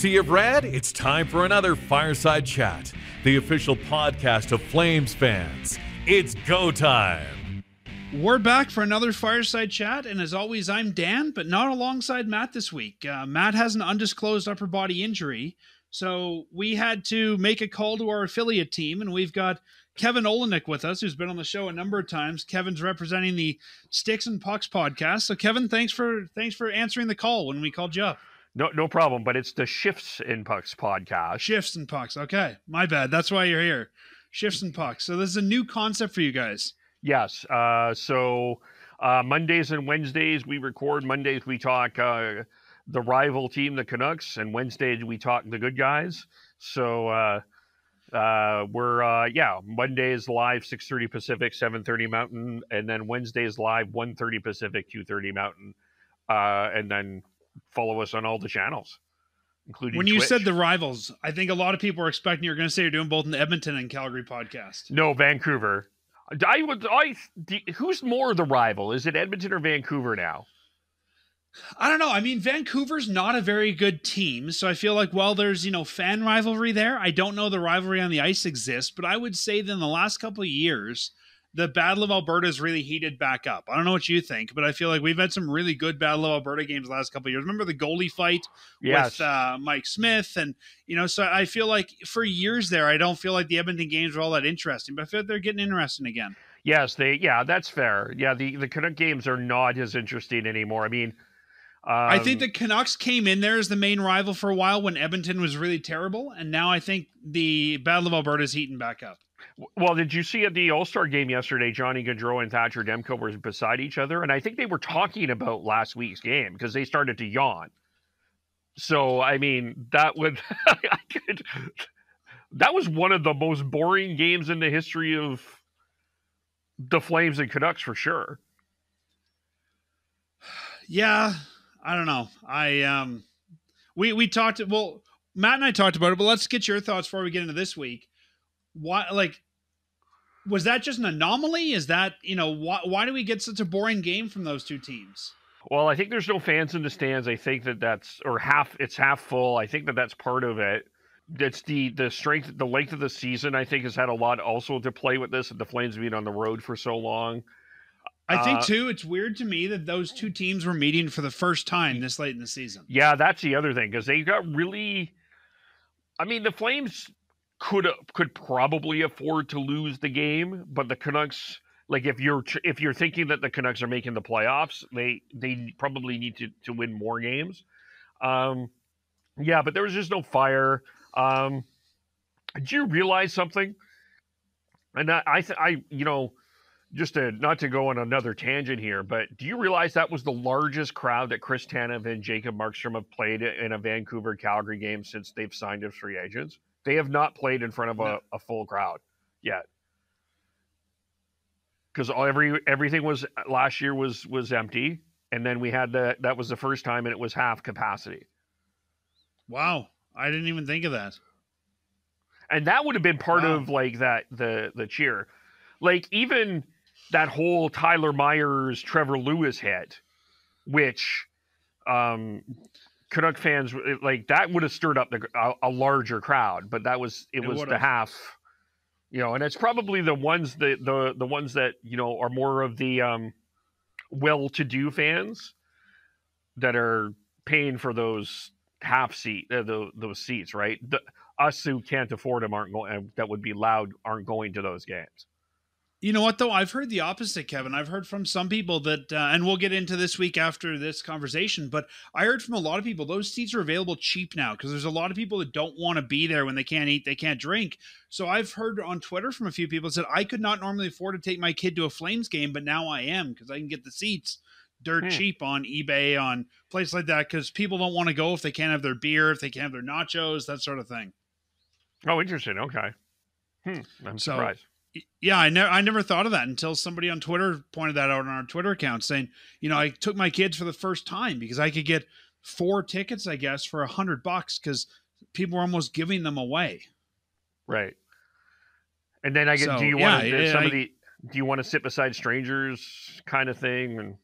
Sea of Red, it's time for another Fireside Chat, the official podcast of Flames fans. It's go time. We're back for another Fireside Chat, and as always, I'm Dan, but not alongside Matt this week. Uh, Matt has an undisclosed upper body injury, so we had to make a call to our affiliate team, and we've got Kevin Olenick with us, who's been on the show a number of times. Kevin's representing the Sticks and Pucks podcast. So, Kevin, thanks for thanks for answering the call when we called you up. No, no problem. But it's the Shifts in Pucks podcast. Shifts and Pucks. Okay, my bad. That's why you're here. Shifts and Pucks. So this is a new concept for you guys. Yes. Uh, so uh, Mondays and Wednesdays we record. Mondays we talk uh, the rival team, the Canucks, and Wednesdays we talk the good guys. So uh, uh, we're uh, yeah, Mondays live six thirty Pacific, seven thirty Mountain, and then Wednesdays live one thirty Pacific, two thirty Mountain, uh, and then follow us on all the channels, including. When you Twitch. said the rivals, I think a lot of people are expecting you're going to say you're doing both in the Edmonton and Calgary podcast. no Vancouver, I would I who's more the rival? Is it Edmonton or Vancouver now? I don't know. I mean, Vancouver's not a very good team, so I feel like while there's you know fan rivalry there, I don't know the rivalry on the ice exists. But I would say that in the last couple of years, the Battle of Alberta is really heated back up. I don't know what you think, but I feel like we've had some really good Battle of Alberta games the last couple of years. Remember the goalie fight Yes. with uh, Mike Smith, and you know, so I feel like for years there, I don't feel like the Edmonton games were all that interesting, but I feel like they're getting interesting again. Yes, they. Yeah, that's fair. Yeah, the the Canuck games are not as interesting anymore. I mean, um, I think the Canucks came in there as the main rival for a while when Edmonton was really terrible, and now I think the Battle of Alberta is heating back up. Well, did you see at the All Star game yesterday? Johnny Gaudreau and Thatcher Demko were beside each other, and I think they were talking about last week's game because they started to yawn. So, I mean, that would I could. That was one of the most boring games in the history of the Flames and Canucks for sure. Yeah, I don't know. I um, we we talked. Well, Matt and I talked about it, but let's get your thoughts before we get into this week. Why, like, was that just an anomaly? Is that you know why why do we get such a boring game from those two teams? Well, I think there's no fans in the stands. I think that that's or half. It's half full. I think that that's part of it. It's the the strength, the length of the season. I think has had a lot also to play with this. The Flames being on the road for so long. I think Uh, too. It's weird to me that those two teams were meeting for the first time this late in the season. Yeah, that's the other thing because they got really. I mean, the Flames could could probably afford to lose the game, but the Canucks, like if you're if you're thinking that the Canucks are making the playoffs, they they probably need to to win more games. Um, yeah, but there was just no fire. Um, did you realize something? And I, I, th- I, you know, just to not to go on another tangent here, but do you realize that was the largest crowd that Chris Tanev and Jacob Markstrom have played in a Vancouver Calgary game since they've signed as free agents? They have not played in front of a, No. a full crowd yet. Because every everything was last year was was empty, and then we had the that was the first time, and it was half capacity. Wow, I didn't even think of that. and that would have been part Wow. of like that the the cheer like even that whole tyler myers trevor lewis hit which um canuck fans it- like that would have stirred up the, a, a larger crowd but that was it, It was the would've. half you know and it's probably the ones that the the ones that you know are more of the um well-to-do fans that are paying for those half seat uh, those, those seats right the, us who can't afford them aren't going that would be loud aren't going to those games You know what though? I've heard the opposite, Kevin. I've heard from some people that, uh, and we'll get into this week after this conversation. But I heard from a lot of people those seats are available cheap now because there's a lot of people that don't want to be there when they can't eat, they can't drink. So I've heard on Twitter from a few people that said I could not normally afford to take my kid to a Flames game, but now I am because I can get the seats dirt Hmm. cheap on eBay on places like that because people don't want to go if they can't have their beer, if they can't have their nachos, that sort of thing. oh interesting okay hmm, i'm So- surprised Yeah, I never I never thought of that until somebody on Twitter pointed that out on our Twitter account saying, you know, I took my kids for the first time because I could get four tickets, I guess, for a hundred bucks because people were almost giving them away. right and then i get So, do you want yeah, to yeah, some I- of the do you want to sit beside strangers kind of thing and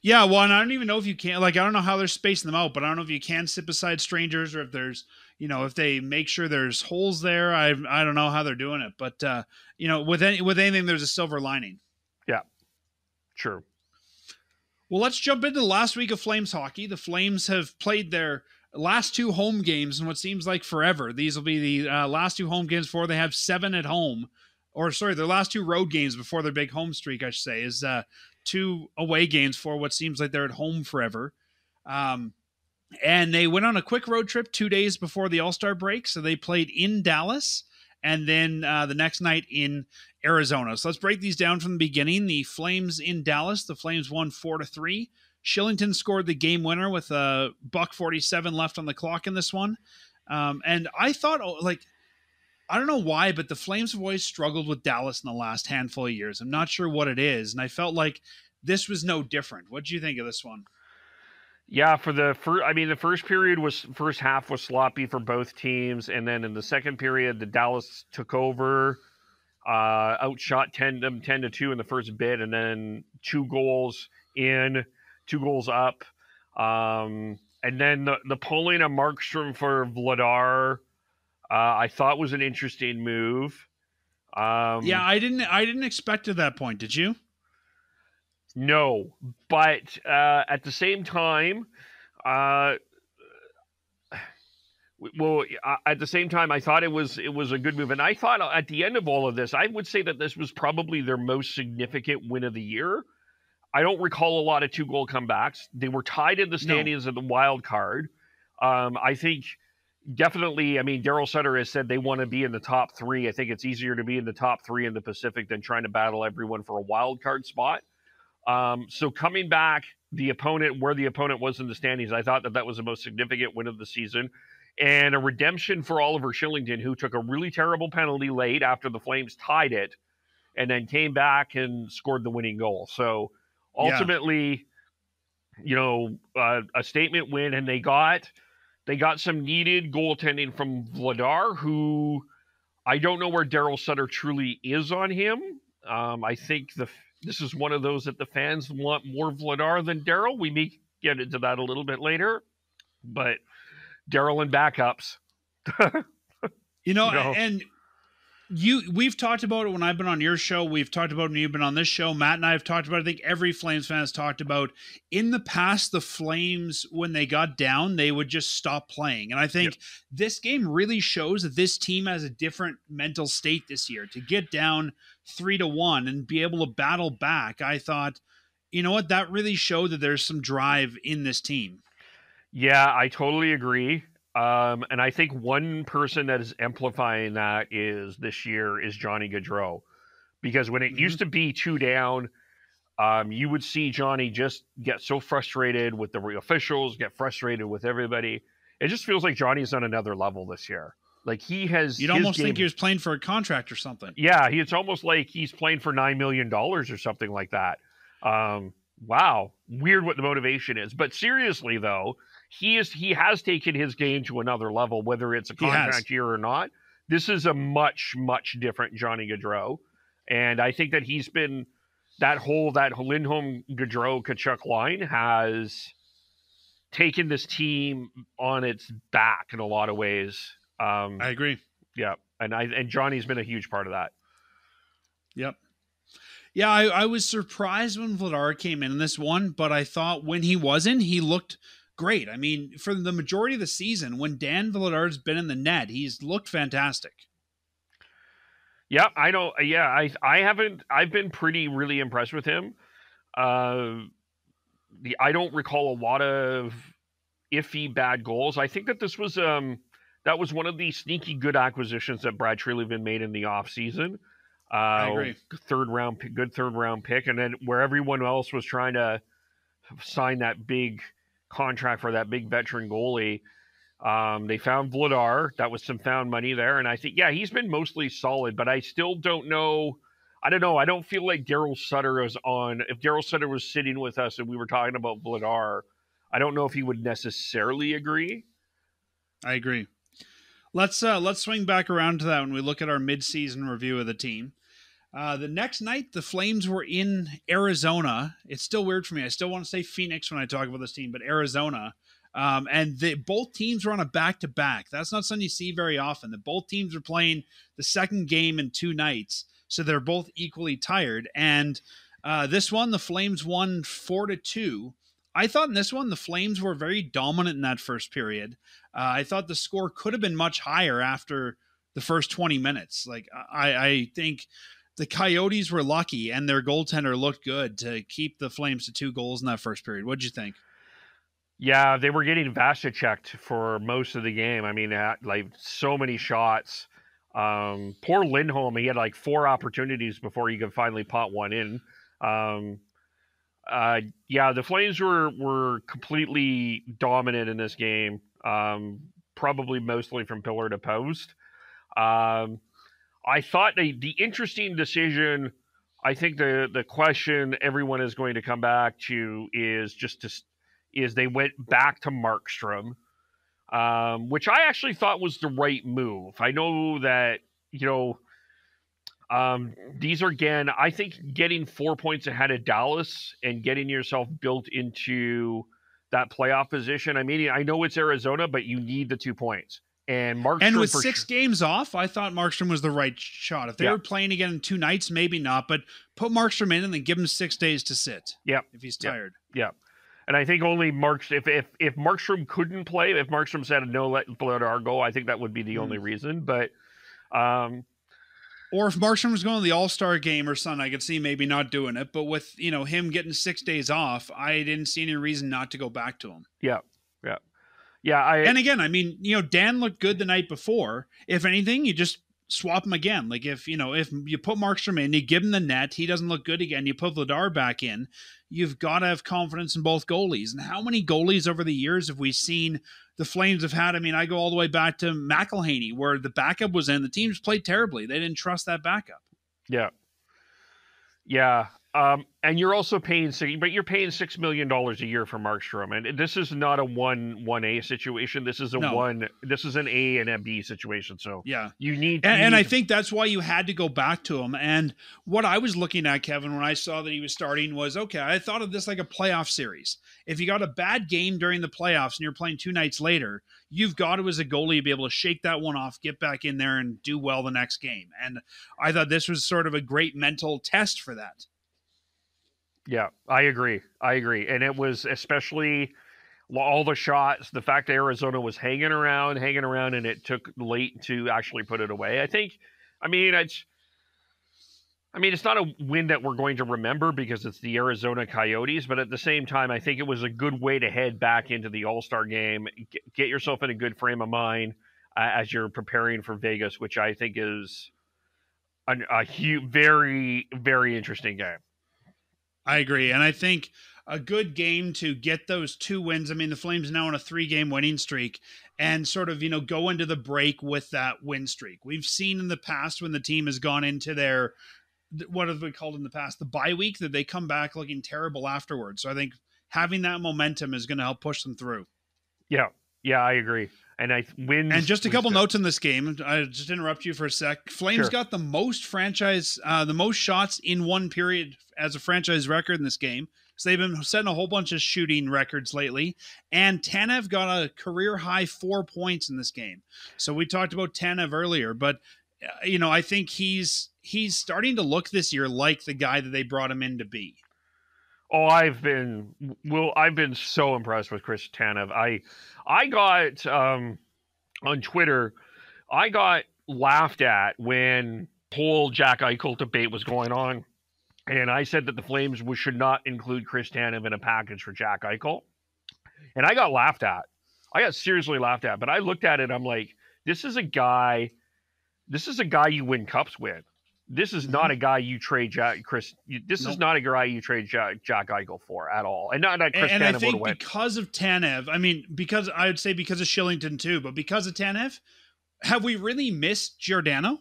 Yeah, well, and I don't even know if you can. Like, I don't know how they're spacing them out, but I don't know if you can sit beside strangers or if there's, you know, if they make sure there's holes there. I I don't know how they're doing it, but uh, you know, with any with anything, there's a silver lining. Yeah, true. Well, let's jump into the last week of Flames hockey. The Flames have played their last two home games in what seems like forever. These will be the uh, last two home games before they have seven at home, or sorry, their last two road games before their big home streak. I should say is uh, two away games for what seems like they're at home forever. Um, and they went on a quick road trip two days before the All Star break. So they played in Dallas and then uh, the next night in Arizona. So let's break these down from the beginning. The Flames in Dallas, the Flames won four to three. Kylington scored the game winner with a buck 47 left on the clock in this one. Um, and I thought, oh, like, I don't know why, but the Flames have always struggled with Dallas in the last handful of years. I'm not sure what it is. And I felt like this was no different. What do you think of this one? Yeah, for the first, I mean, the first period was first half was sloppy for both teams, and then in the second period, the Dallas took over, uh, outshot ten them ten to two in the first bit, and then two goals in, two goals up, um, and then the the pulling of Markstrom for Vladar, uh, I thought was an interesting move. Um, yeah, I didn't I didn't expect at that point. Did you? No, but uh, at the same time, uh, well, at the same time, I thought it was it was a good move, and I thought at the end of all of this, I would say that this was probably their most significant win of the year. I don't recall a lot of two goal comebacks. They were tied in the standings no. of the wild card. Um, I think definitely. I mean, Daryl Sutter has said they want to be in the top three. I think it's easier to be in the top three in the Pacific than trying to battle everyone for a wild card spot. Um, so coming back, the opponent where the opponent was in the standings, I thought that that was the most significant win of the season, and a redemption for Oliver Kylington, who took a really terrible penalty late after the Flames tied it, and then came back and scored the winning goal. So ultimately, yeah. you know, uh, a statement win, and they got they got some needed goaltending from Vladar, who I don't know where Daryl Sutter truly is on him. Um, I think the this is one of those that the fans want more Vladar than Daryl. We may get into that a little bit later, but Daryl and backups. you, know, and you we've talked about it when I've been on your show. We've talked about it when you've been on this show. Matt and I have talked about. It. I think every Flames fan has talked about. In the past, the Flames when they got down, they would just stop playing, and I think yep. this game really shows that this team has a different mental state this year. To get down three to one and be able to battle back, I thought, you know what, that really showed that there's some drive in this team. Yeah, I totally agree. Um, and I think one person that is amplifying that is this year is Johnny Gaudreau. Because when it mm-hmm. used to be two down, um, you would see Johnny just get so frustrated with the officials, get frustrated with everybody. It just feels like Johnny's on another level this year. Like he has, you'd almost game, think he was playing for a contract or something. Yeah, he, it's almost like he's playing for nine million dollars or something like that. Um, wow, weird what the motivation is. But seriously though, he is he has taken his game to another level, whether it's a contract year or not. This is a much much different Johnny Gaudreau, and I think that he's been that whole that Lindholm Gaudreau Tkachuk line has taken this team on its back in a lot of ways. Um, I agree. Yeah, and I and Johnny's been a huge part of that. Yep. Yeah, I, I was surprised when Vladar came in, in this one, but I thought when he wasn't, he looked great. I mean, for the majority of the season, when Dan Vladar's been in the net, he's looked fantastic. Yeah, I know. Yeah, I I haven't. I've been pretty really impressed with him. Uh, the I don't recall a lot of iffy bad goals. I think that this was um that was one of the sneaky good acquisitions that Brad Treliving made in the offseason. Uh, I agree. Third round, good third round pick, and then where everyone else was trying to sign that big contract for that big veteran goalie. Um, they found Vladar. That was some found money there. And I think, yeah, he's been mostly solid, but I still don't know. I don't know. I don't feel like Daryl Sutter is on. If Daryl Sutter was sitting with us and we were talking about Vladar, I don't know if he would necessarily agree. I agree. Let's uh let's swing back around to that when we look at our midseason review of the team. Uh, the next night, the Flames were in Arizona. It's still weird for me. I still want to say Phoenix when I talk about this team, but Arizona. Um, and they, both teams were on a back to back. That's not something you see very often. That both teams are playing the second game in two nights, so they're both equally tired. And uh, this one, the Flames won four to two. I thought in this one the Flames were very dominant in that first period. Uh, I thought the score could have been much higher after the first 20 minutes. Like I, I think the Coyotes were lucky and their goaltender looked good to keep the Flames to two goals in that first period. What'd you think? Yeah, they were getting Vasha checked for most of the game. I mean, like so many shots. Um, poor Lindholm, he had like four opportunities before he could finally pot one in. Um, uh, yeah, the Flames were were completely dominant in this game. Um, probably mostly from pillar to post. Um, I thought the, the interesting decision. I think the the question everyone is going to come back to is just to is they went back to Markstrom, um, which I actually thought was the right move. I know that you know um, these are again, I think getting four points ahead of Dallas and getting yourself built into that playoff position. I mean, I know it's Arizona, but you need the two points. And Markstrom and with six sure. games off, I thought Markstrom was the right shot. If they yeah. were playing again in two nights, maybe not. But put Markstrom in and then give him six days to sit. Yeah, if he's tired. Yeah. yeah. And I think only Mark if if if Markstrom couldn't play, if Markstrom said no, let Vladar go, I think that would be the mm. only reason. But um, or if Markstrom was going to the All Star game or something, I could see maybe not doing it. But with you know him getting six days off, I didn't see any reason not to go back to him. Yeah, yeah, yeah. I and again, I mean, you know, Dan looked good the night before. If anything, you just swap him again. Like if you know if you put Markstrom in, you give him the net, he doesn't look good again. You put Vladar back in. You've got to have confidence in both goalies. And how many goalies over the years have we seen the Flames have had? I mean, I go all the way back to McElhinney, where the backup was in. The teams played terribly. They didn't trust that backup. Yeah. Yeah. Um, and you're also paying, but you're paying six million dollars a year for Markstrom, and this is not a one one A situation. This is a no. one. This is an A and a B situation. So yeah, you need. And, you and need I to... think that's why you had to go back to him. And what I was looking at, Kevin, when I saw that he was starting, was okay. I thought of this like a playoff series. If you got a bad game during the playoffs and you're playing two nights later, you've got to, as a goalie, be able to shake that one off, get back in there, and do well the next game. And I thought this was sort of a great mental test for that. Yeah, I agree. I agree. And it was especially all the shots, the fact that Arizona was hanging around, hanging around, and it took late to actually put it away. I think, I mean, it's, I mean, it's not a win that we're going to remember because it's the Arizona Coyotes, but at the same time, I think it was a good way to head back into the All Star game, get, yourself in a good frame of mind uh, as you're preparing for Vegas, which I think is a, a huge, very, very interesting game. I agree. And I think a good game to get those two wins. I mean, the Flames now on a three game winning streak and sort of, you know, go into the break with that win streak. We've seen in the past when the team has gone into their, what have we called in the past, the bye week, that they come back looking terrible afterwards. So I think having that momentum is going to help push them through. Yeah. Yeah, I agree and I win. And just a couple notes in this game. I just interrupt you for a sec. Flames sure. got the most franchise, uh, the most shots in one period as a franchise record in this game. So they've been setting a whole bunch of shooting records lately. And Tanev got a career high four points in this game. So we talked about Tanev earlier, but uh, you know I think he's he's starting to look this year like the guy that they brought him in to be. Oh, I've been well. I've been so impressed with Chris Tanev. I I got um, on Twitter. I got laughed at when whole Jack Eichel debate was going on, and I said that the Flames should not include Chris Tanev in a package for Jack Eichel, and I got laughed at. I got seriously laughed at. But I looked at it. I'm like, this is a guy. This is a guy you win cups with. This is not a guy you trade Jack Chris. You, this nope. is not a guy you trade Jack, Jack Eichel for at all, and not that Chris and, and I think because of Tanev, I mean, because I would say because of Kylington too, but because of Tanev, have we really missed Giordano?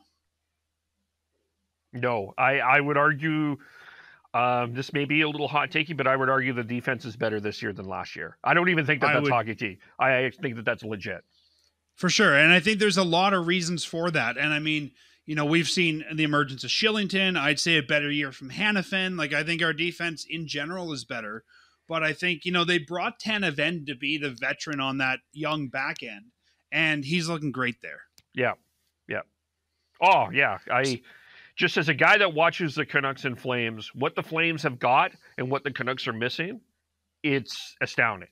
No, I I would argue. Um, this may be a little hot takey, but I would argue the defense is better this year than last year. I don't even think that I that's would, hockey tea. I think that that's legit. For sure. And I think there's a lot of reasons for that. And I mean, you know, we've seen the emergence of Kylington. I'd say a better year from Hanifin. Like I think our defense in general is better. But I think, you know, they brought Tanev in to be the veteran on that young back end, and he's looking great there. Yeah. Yeah. Oh, yeah. I just as a guy that watches the Canucks and Flames, what the Flames have got and what the Canucks are missing, it's astounding.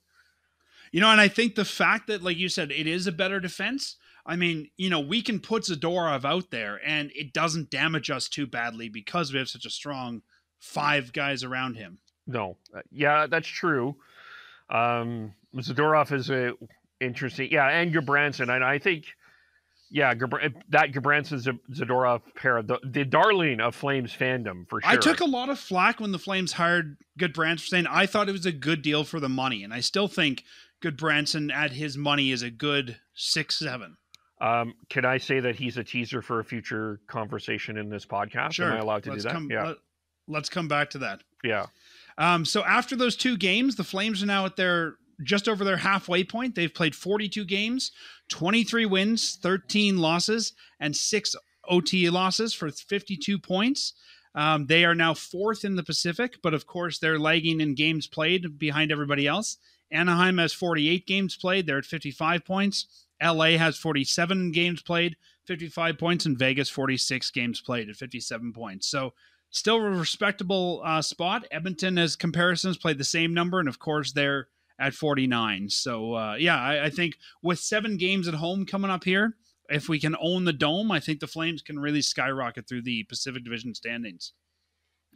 You know, and I think the fact that, like you said, it is a better defense. I mean, you know, we can put Zadorov out there and it doesn't damage us too badly because we have such a strong five guys around him. No, uh, yeah, that's true. Um, Zadorov is a interesting, yeah, and Gudbranson, and I think, yeah, that Gudbranson Zadorov pair, the, the darling of Flames fandom for sure. I took a lot of flack when the Flames hired Gudbranson for saying I thought it was a good deal for the money, and I still think Gudbranson at his money is a good six seven. Um, can I say that he's a teaser for a future conversation in this podcast? Sure. Am I allowed to let's do that? Come, yeah. Let, us come back to that. Yeah. Um, so after those two games, the Flames are now at their just over their halfway point. They've played 42 games, 23 wins, 13 losses, and six OT losses for 52 points. Um, they are now fourth in the Pacific, but of course they're lagging in games played behind everybody else. Anaheim has 48 games played. They're at 55 points. LA has 47 games played, 55 points, and Vegas 46 games played at 57 points. So still a respectable uh, spot. Edmonton, as comparisons, played the same number, and of course they're at 49. So uh, yeah, I, I, think with seven games at home coming up here, if we can own the dome, I think the Flames can really skyrocket through the Pacific Division standings.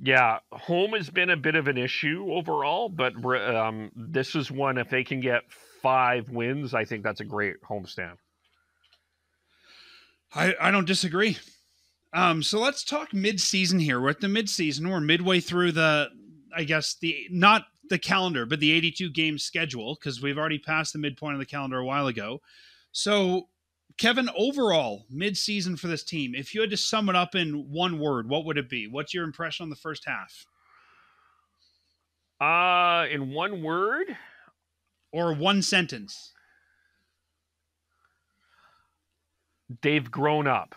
Yeah, home has been a bit of an issue overall, but um, this is one if they can get five wins, I think that's a great homestand. I, I don't disagree. Um, so let's talk mid-season here. We're at the mid-season. We're midway through the, I guess the not the calendar, but the 82 game schedule because we've already passed the midpoint of the calendar a while ago. So, Kevin, overall mid-season for this team, if you had to sum it up in one word, what would it be? What's your impression on the first half? Uh, in one word or one sentence. They've grown up.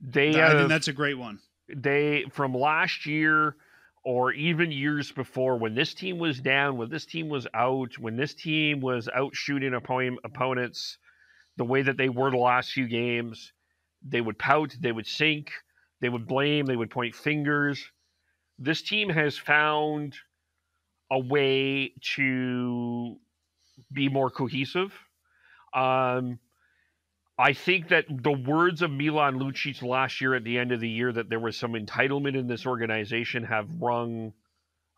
They I have, think that's a great one. They from last year or even years before when this team was down, when this team was out, when this team was out shooting opponents the way that they were the last few games, they would pout, they would sink, they would blame, they would point fingers. This team has found a way to be more cohesive. Um, I think that the words of Milan Lucic last year at the end of the year that there was some entitlement in this organization have rung.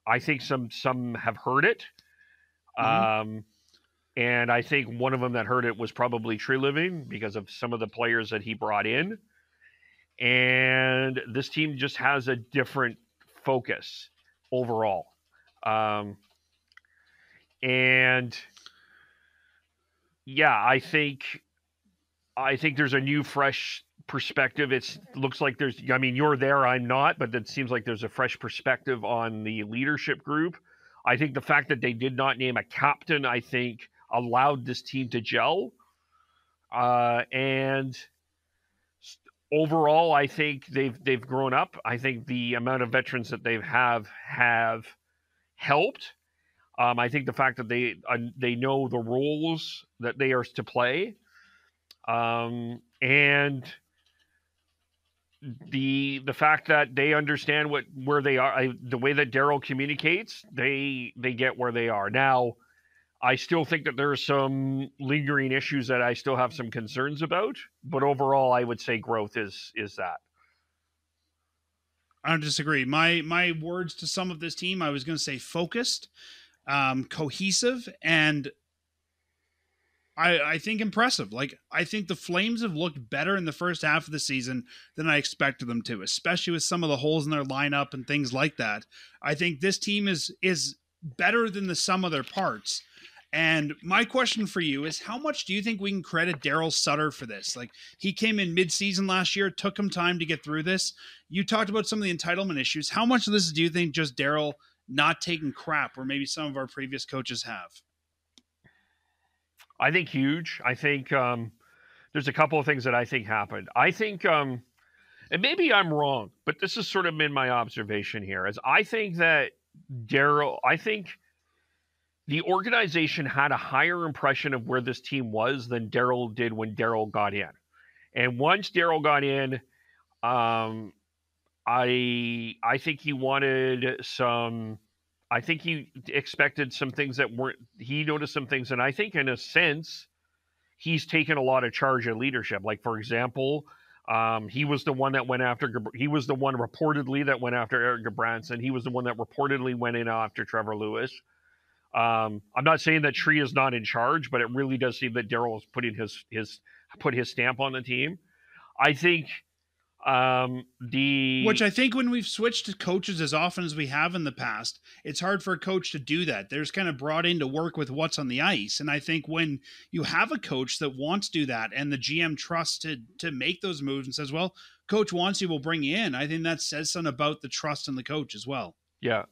I think some some have heard it, mm-hmm. um, and I think one of them that heard it was probably Treliving because of some of the players that he brought in, and this team just has a different focus overall, um, and yeah, I think I think there's a new, fresh perspective. It looks like there's, I mean, you're there, I'm not, but it seems like there's a fresh perspective on the leadership group. I think the fact that they did not name a captain, I think, allowed this team to gel. Uh, and overall, I think they've they've grown up. I think the amount of veterans that they have have helped. Um, I think the fact that they uh, they know the roles that they are to play um, and the the fact that they understand what where they are, I, the way that Daryl communicates, they they get where they are now. I still think that there are some lingering issues that I still have some concerns about, but overall, I would say growth is is that. I don't disagree. My my words to some of this team, I was going to say focused, um, cohesive, and I, I think impressive. Like I think the Flames have looked better in the first half of the season than I expected them to, especially with some of the holes in their lineup and things like that. I think this team is is better than the sum of their parts. And my question for you is how much do you think we can credit Daryl Sutter for this? Like he came in mid-season last year, took him time to get through this. You talked about some of the entitlement issues. How much of this do you think just Daryl not taking crap where maybe some of our previous coaches have? I think huge. I think um, there's a couple of things that I think happened. I think um, and maybe I'm wrong, but this has sort of been my observation here. As I think that Daryl, I think the organization had a higher impression of where this team was than Daryl did when Daryl got in. And once Daryl got in, um, I I think he wanted some. I think he expected some things that weren't. He noticed some things, and I think in a sense, he's taken a lot of charge of leadership. Like for example, um, he was the one that went after. He was the one reportedly that went after Erik Gudbranson. He was the one that reportedly went in after Trevor Lewis. Um, I'm not saying that Tree is not in charge, but it really does seem that Daryl is putting his his put his stamp on the team. I think um, the which I think when we've switched to coaches as often as we have in the past, it's hard for a coach to do that. There's kind of brought in to work with what's on the ice, and I think when you have a coach that wants to do that, and the GM trusts to to make those moves and says, "Well, coach wants you, we'll bring you in," I think that says something about the trust in the coach as well. Yeah,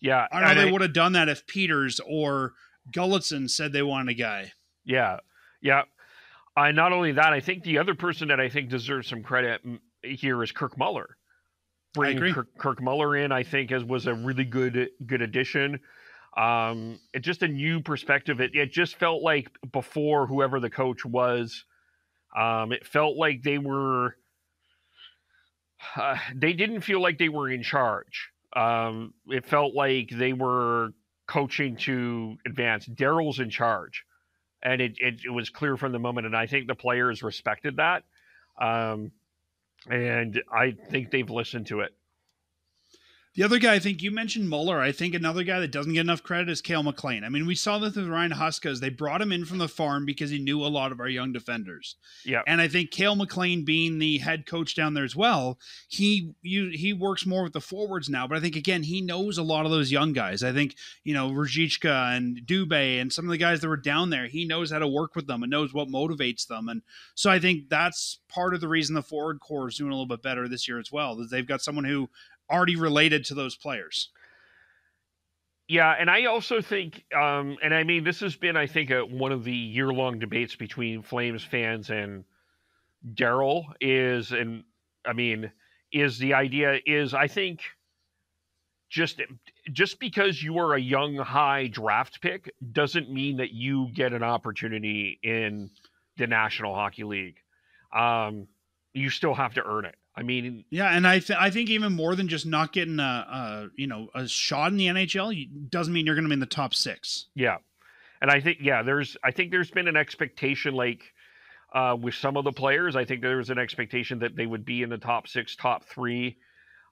yeah. I know they would have done that if Peters or Gulutzan said they wanted a guy. Yeah, yeah. I not only that, I think the other person that I think deserves some credit here is Kirk Muller. Bringing Kirk, Kirk, Muller in, I think, as was a really good good addition. Um, it just a new perspective. It it just felt like before whoever the coach was, um, it felt like they were. Uh, they didn't feel like they were in charge. Um, it felt like they were coaching to advance. Daryl's in charge, and it, it, it was clear from the moment. And I think the players respected that. Um, and I think they've listened to it. The other guy, I think you mentioned Muller. I think another guy that doesn't get enough credit is Cail MacLean. I mean, we saw this with Ryan Huska. They brought him in from the farm because he knew a lot of our young defenders. Yeah. And I think Cail MacLean, being the head coach down there as well, he you, he works more with the forwards now. But I think again, he knows a lot of those young guys. I think you know Ruzicka and Dubé and some of the guys that were down there. He knows how to work with them and knows what motivates them. And so I think that's part of the reason the forward core is doing a little bit better this year as well. That they've got someone who already related to those players. Yeah, and I also think, um, and I mean, this has been, I think, a, one of the year-long debates between Flames fans and Daryl is, and I mean, is the idea is I think just just because you are a young high draft pick doesn't mean that you get an opportunity in the National Hockey League. Um, you still have to earn it. I mean, yeah, and I th- I think even more than just not getting a, a you know a shot in the NHL doesn't mean you're going to be in the top six. Yeah, and I think yeah, there's I think there's been an expectation like uh, with some of the players. I think there was an expectation that they would be in the top six, top three.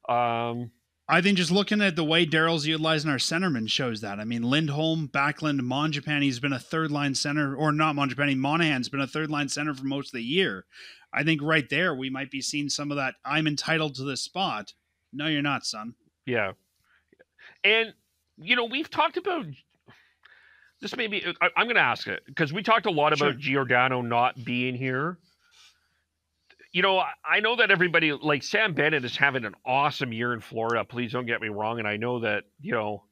Um, I think just looking at the way Daryl's utilizing our centerman shows that. I mean, Lindholm, Backlund, Mangiapane's been a third line center, or not Mangiapane, Monahan's been a third line center for most of the year. I think right there we might be seeing some of that. I'm entitled to this spot. No, you're not, son. Yeah, and you know we've talked about this. Maybe uh, I, am going to ask it because we talked a lot about sure. Giordano not being here. You know, I know that everybody like Sam Bennett is having an awesome year in Florida. Please don't get me wrong, and I know that you know,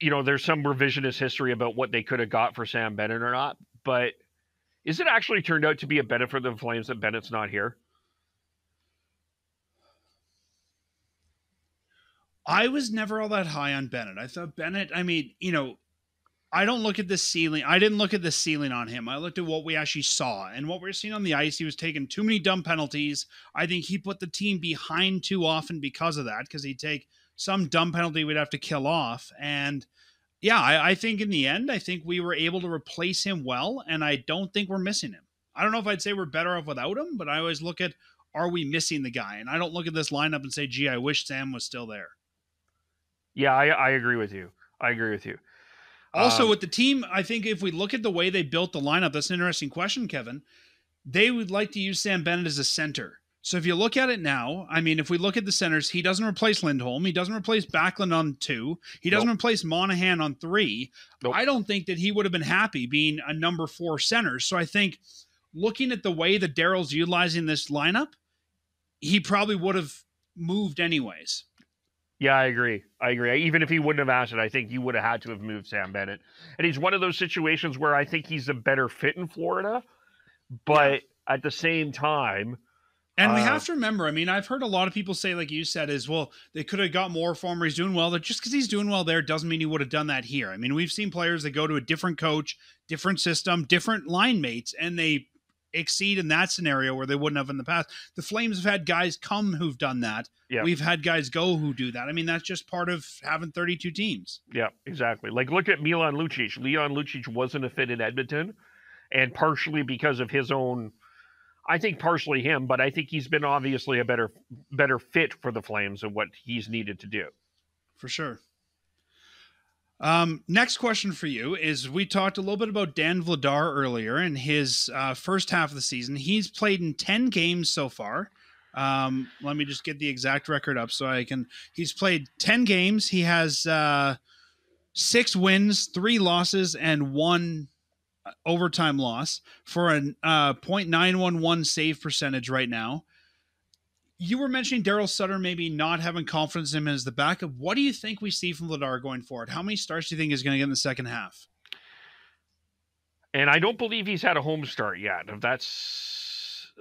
you know, there's some revisionist history about what they could have got for Sam Bennett or not, but is it actually turned out to be a benefit for the Flames that Bennett's not here? I was never all that high on Bennett. I thought Bennett, I mean, you know, I don't look at the ceiling. I didn't look at the ceiling on him. I looked at what we actually saw and what we are seeing on the ice. He was taking too many dumb penalties. I think he put the team behind too often because of that, because he'd take some dumb penalty we'd have to kill off. And yeah, I, I, think in the end, I think we were able to replace him well, and I don't think we're missing him. I don't know if I'd say we're better off without him, but I always look at are we missing the guy, and I don't look at this lineup and say, "Gee, I wish Sam was still there." Yeah, I, I agree with you. I agree with you. Also, um, with the team, I think if we look at the way they built the lineup, that's an interesting question, Kevin. They would like to use Sam Bennett as a center. So if you look at it now, I mean, if we look at the centers, he doesn't replace Lindholm. He doesn't replace Backlund on two. He doesn't nope. replace Monahan on three. Nope. I don't think that he would have been happy being a number four center. So I think looking at the way that Daryl's utilizing this lineup, he probably would have moved anyways. Yeah, I agree. I agree. Even if he wouldn't have asked it, I think you would have had to have moved Sam Bennett. And he's one of those situations where I think he's a better fit in Florida, but yeah. at the same time – And we Uh, have to remember, I mean, I've heard a lot of people say, like you said, is well, they could have got more for him he's doing well. That just because he's doing well there doesn't mean he would have done that here. I mean, we've seen players that go to a different coach, different system, different line mates, and they exceed in that scenario where they wouldn't have in the past. The Flames have had guys come who've done that. Yeah. We've had guys go who do that. I mean, that's just part of having 32 teams. Yeah, exactly. Like look at Milan Lucic. Leon Lucic wasn't a fit in Edmonton, and partially because of his own. I think partially him, but I think he's been obviously a better better fit for the Flames and what he's needed to do. for sure. Um, next question for you is: We talked a little bit about Dan Vladar earlier in his uh, first half of the season. He's played in ten games so far. Um, let me just get the exact record up so I can. He's played ten games. He has uh, six wins, three losses, and one overtime loss for a uh, .911 save percentage right now you were mentioning Daryl Sutter maybe not having confidence in him as the backup. What do you think we see from Vladar going forward? How many starts do you think he's going to get in the second half? And I don't believe he's had a home start yet. If that's,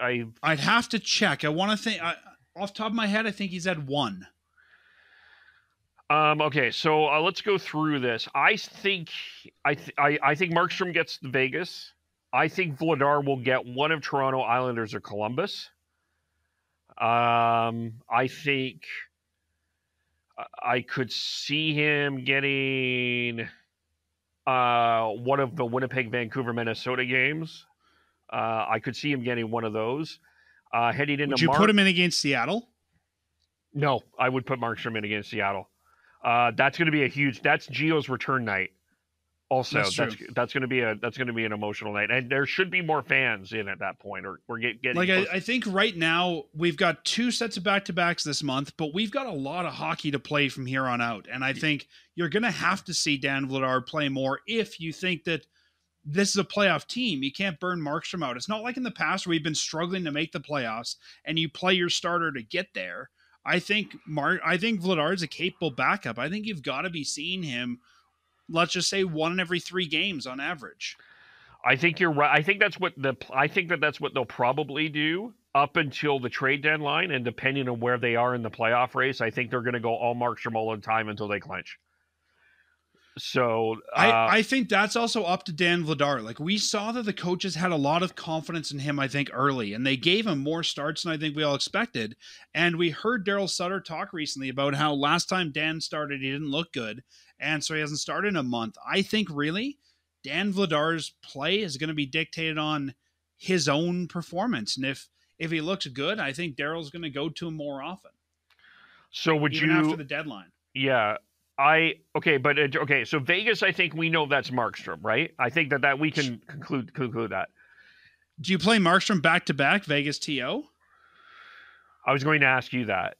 I I'd have to check. I want to think I, off the top of my head. I think he's had one. Um, okay, so uh, let's go through this. I think I, th- I I think Markstrom gets the Vegas. I think Vladar will get one of Toronto Islanders or Columbus. Um, I think I- could see him getting uh, one of the Winnipeg, Vancouver, Minnesota games. Uh, I could see him getting one of those. Uh, heading into Would you put him in against Seattle? no, I would put Markstrom in against Seattle. Uh, that's going to be a huge. That's Geo's return night. Also, That's that's that's, going to be a that's going to be an emotional night, and there should be more fans in at that point, or we're get, getting Like I, I think right now we've got two sets of back to backs this month, but we've got a lot of hockey to play from here on out. And I think you're going to have to see Dan Vladar play more if you think that this is a playoff team. You can't burn Markstrom out. It's not like in the past where we've been struggling to make the playoffs and you play your starter to get there. I think Mark. I think Vladar is a capable backup. I think you've got to be seeing him. Let's just say one in every three games on average. I think you're right. I think that's what the I think that that's what they'll probably do up until the trade deadline, and depending on where they are in the playoff race, I think they're going to go all all the time until they clinch. So uh, I, I think that's also up to Dan Vladar. Like we saw that the coaches had a lot of confidence in him, I think, early, and they gave him more starts than I think we all expected. And we heard Daryl Sutter talk recently about how last time Dan started, he didn't look good, and so he hasn't started in a month. I think really Dan Vladar's play is going to be dictated on his own performance, and if if he looks good, I think Daryl's going to go to him more often, so would even you? after the deadline. Yeah, I okay, but uh, okay. So Vegas, I think we know that's Markstrom, right? I think that that we can conclude conclude that. Do you play Markstrom back to back Vegas TO? I was going to ask you that.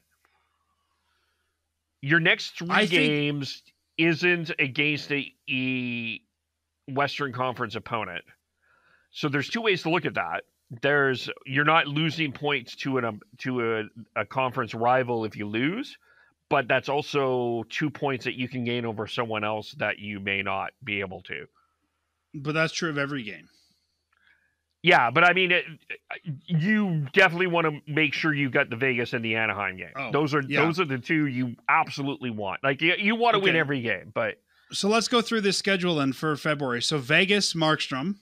Your next three I think- games isn't against a, a Western Conference opponent. So there's two ways to look at that. There's you're not losing points to an um, to a, a conference rival if you lose, but that's also two points that you can gain over someone else that you may not be able to. But that's true of every game. Yeah, but I mean, it, you definitely want to make sure you got the Vegas and the Anaheim game. Oh, those are yeah. those are the two you absolutely want. Like you, you want to win every game, but So let's go through this schedule then for February. So Vegas, Markstrom.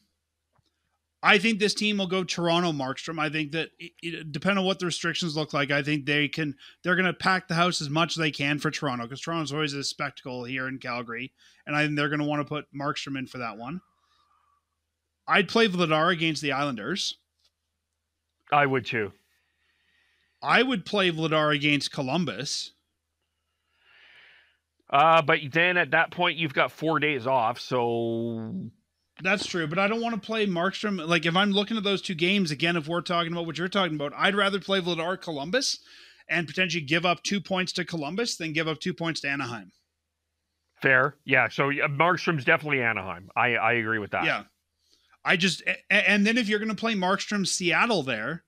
I think this team will go Toronto, Markstrom. I think that it, it, depending on what the restrictions look like, I think they can. They're going to pack the house as much as they can for Toronto because Toronto's always a spectacle here in Calgary, and I think they're going to want to put Markstrom in for that one. I'd play Vladar against the Islanders. I would too. I would play Vladar against Columbus. Uh, but then at that point, you've got four days off, so That's true, but I don't want to play Markstrom. Like if I'm looking at those two games again, if we're talking about what you're talking about, I'd rather play Vladar Columbus and potentially give up two points to Columbus than give up two points to Anaheim. fair. Yeah, so Markstrom's definitely Anaheim. I I agree with that. Yeah, I just and then if you're going to play Markstrom Seattle there,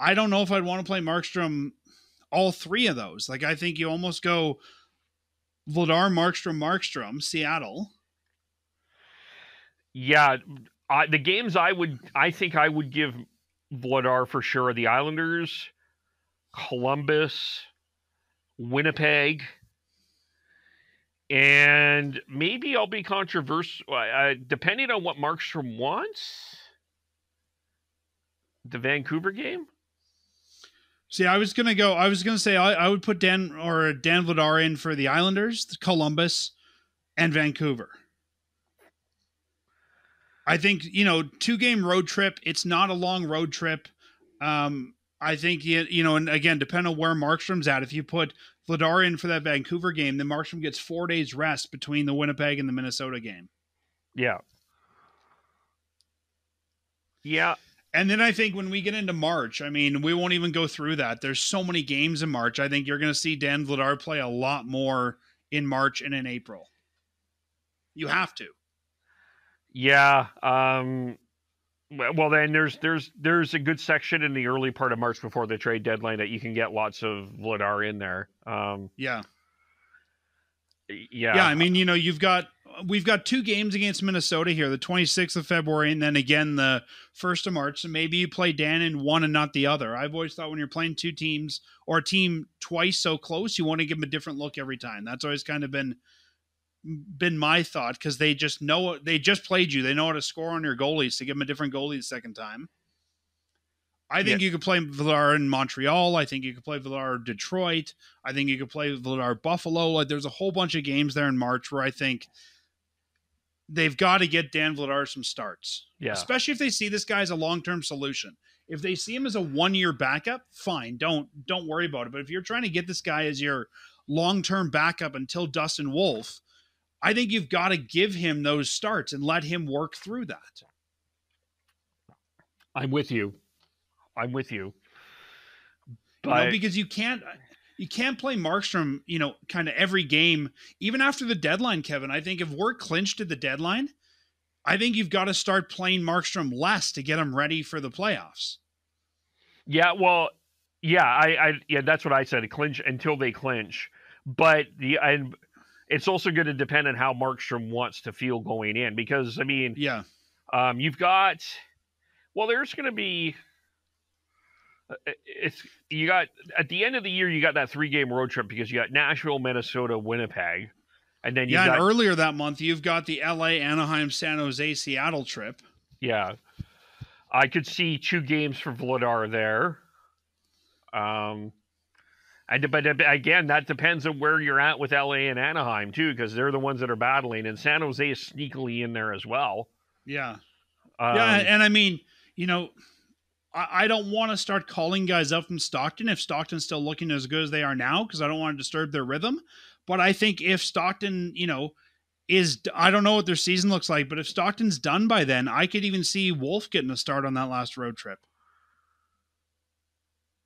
I don't know if I'd want to play Markstrom all three of those. Like I think you almost go Vladar Markstrom Markstrom Seattle. yeah. I, the games I would, I think I would give Vladar for sure. The Islanders, Columbus, Winnipeg, and maybe I'll be controversial. Uh, depending on what Markstrom wants, the Vancouver game. See, I was gonna go. I was gonna say I, I would put Dan or Dan Vladar in for the Islanders, Columbus, and Vancouver. I think you know two game road trip. It's not a long road trip. Um, I think you, you know, and again, depending on where Markstrom's at. If you put Vladar in for that Vancouver game, then Markstrom gets four days rest between the Winnipeg and the Minnesota game. Yeah. Yeah. And then I think when we get into March, I mean, we won't even go through that. There's so many games in March. I think you're going to see Dan Vladar play a lot more in March and in April. You have to. Yeah. Um, well, then there's there's there's a good section in the early part of March before the trade deadline that you can get lots of Vladar in there. Um, yeah. Yeah. Yeah. I mean, you know, you've got we've got two games against Minnesota here, the 26th of February, and then again the first of March. So maybe you play Dan in one and not the other. I've always thought when you're playing two teams or a team twice so close, you want to give them a different look every time. That's always kind of been been my thought because they just know they just played you. They know how to score on your goalies to give them a different goalie the second time. I think yeah. you could play Vladar in Montreal. I think you could play Vladar Detroit. I think you could play Vladar Buffalo. Like there's a whole bunch of games there in March where I think they've got to get Dan Vladar some starts. Yeah. Especially if they see this guy as a long term solution. If they see him as a one year backup, fine. Don't don't worry about it. But if you're trying to get this guy as your long term backup until Dustin Wolf, I think you've got to give him those starts and let him work through that. I'm with you. I'm with you. But you know, because you can't uh, you can't play Markstrom, you know, kind of every game, even after the deadline, Kevin. I think if we're clinched at the deadline, I think you've got to start playing Markstrom less to get him ready for the playoffs. Yeah, well, yeah, I, I yeah, that's what I said. Clinch until they clinch. But the and it's also going to depend on how Markstrom wants to feel going in because I mean, yeah, um, you've got well, there's going to be uh, it's you got at the end of the year you got that three game road trip because you got Nashville, Minnesota, Winnipeg, and then yeah, got, earlier that month you've got the L.A., Anaheim, San Jose, Seattle trip. Yeah, I could see two games for Vladar there. Um, and but again, that depends on where you're at with LA and Anaheim too, because they're the ones that are battling, and San Jose is sneakily in there as well. Yeah, um, yeah, and I mean, you know, I, I don't want to start calling guys up from Stockton if Stockton's still looking as good as they are now, because I don't want to disturb their rhythm. But I think if Stockton, you know, is I don't know what their season looks like, but if Stockton's done by then, I could even see Wolf getting a start on that last road trip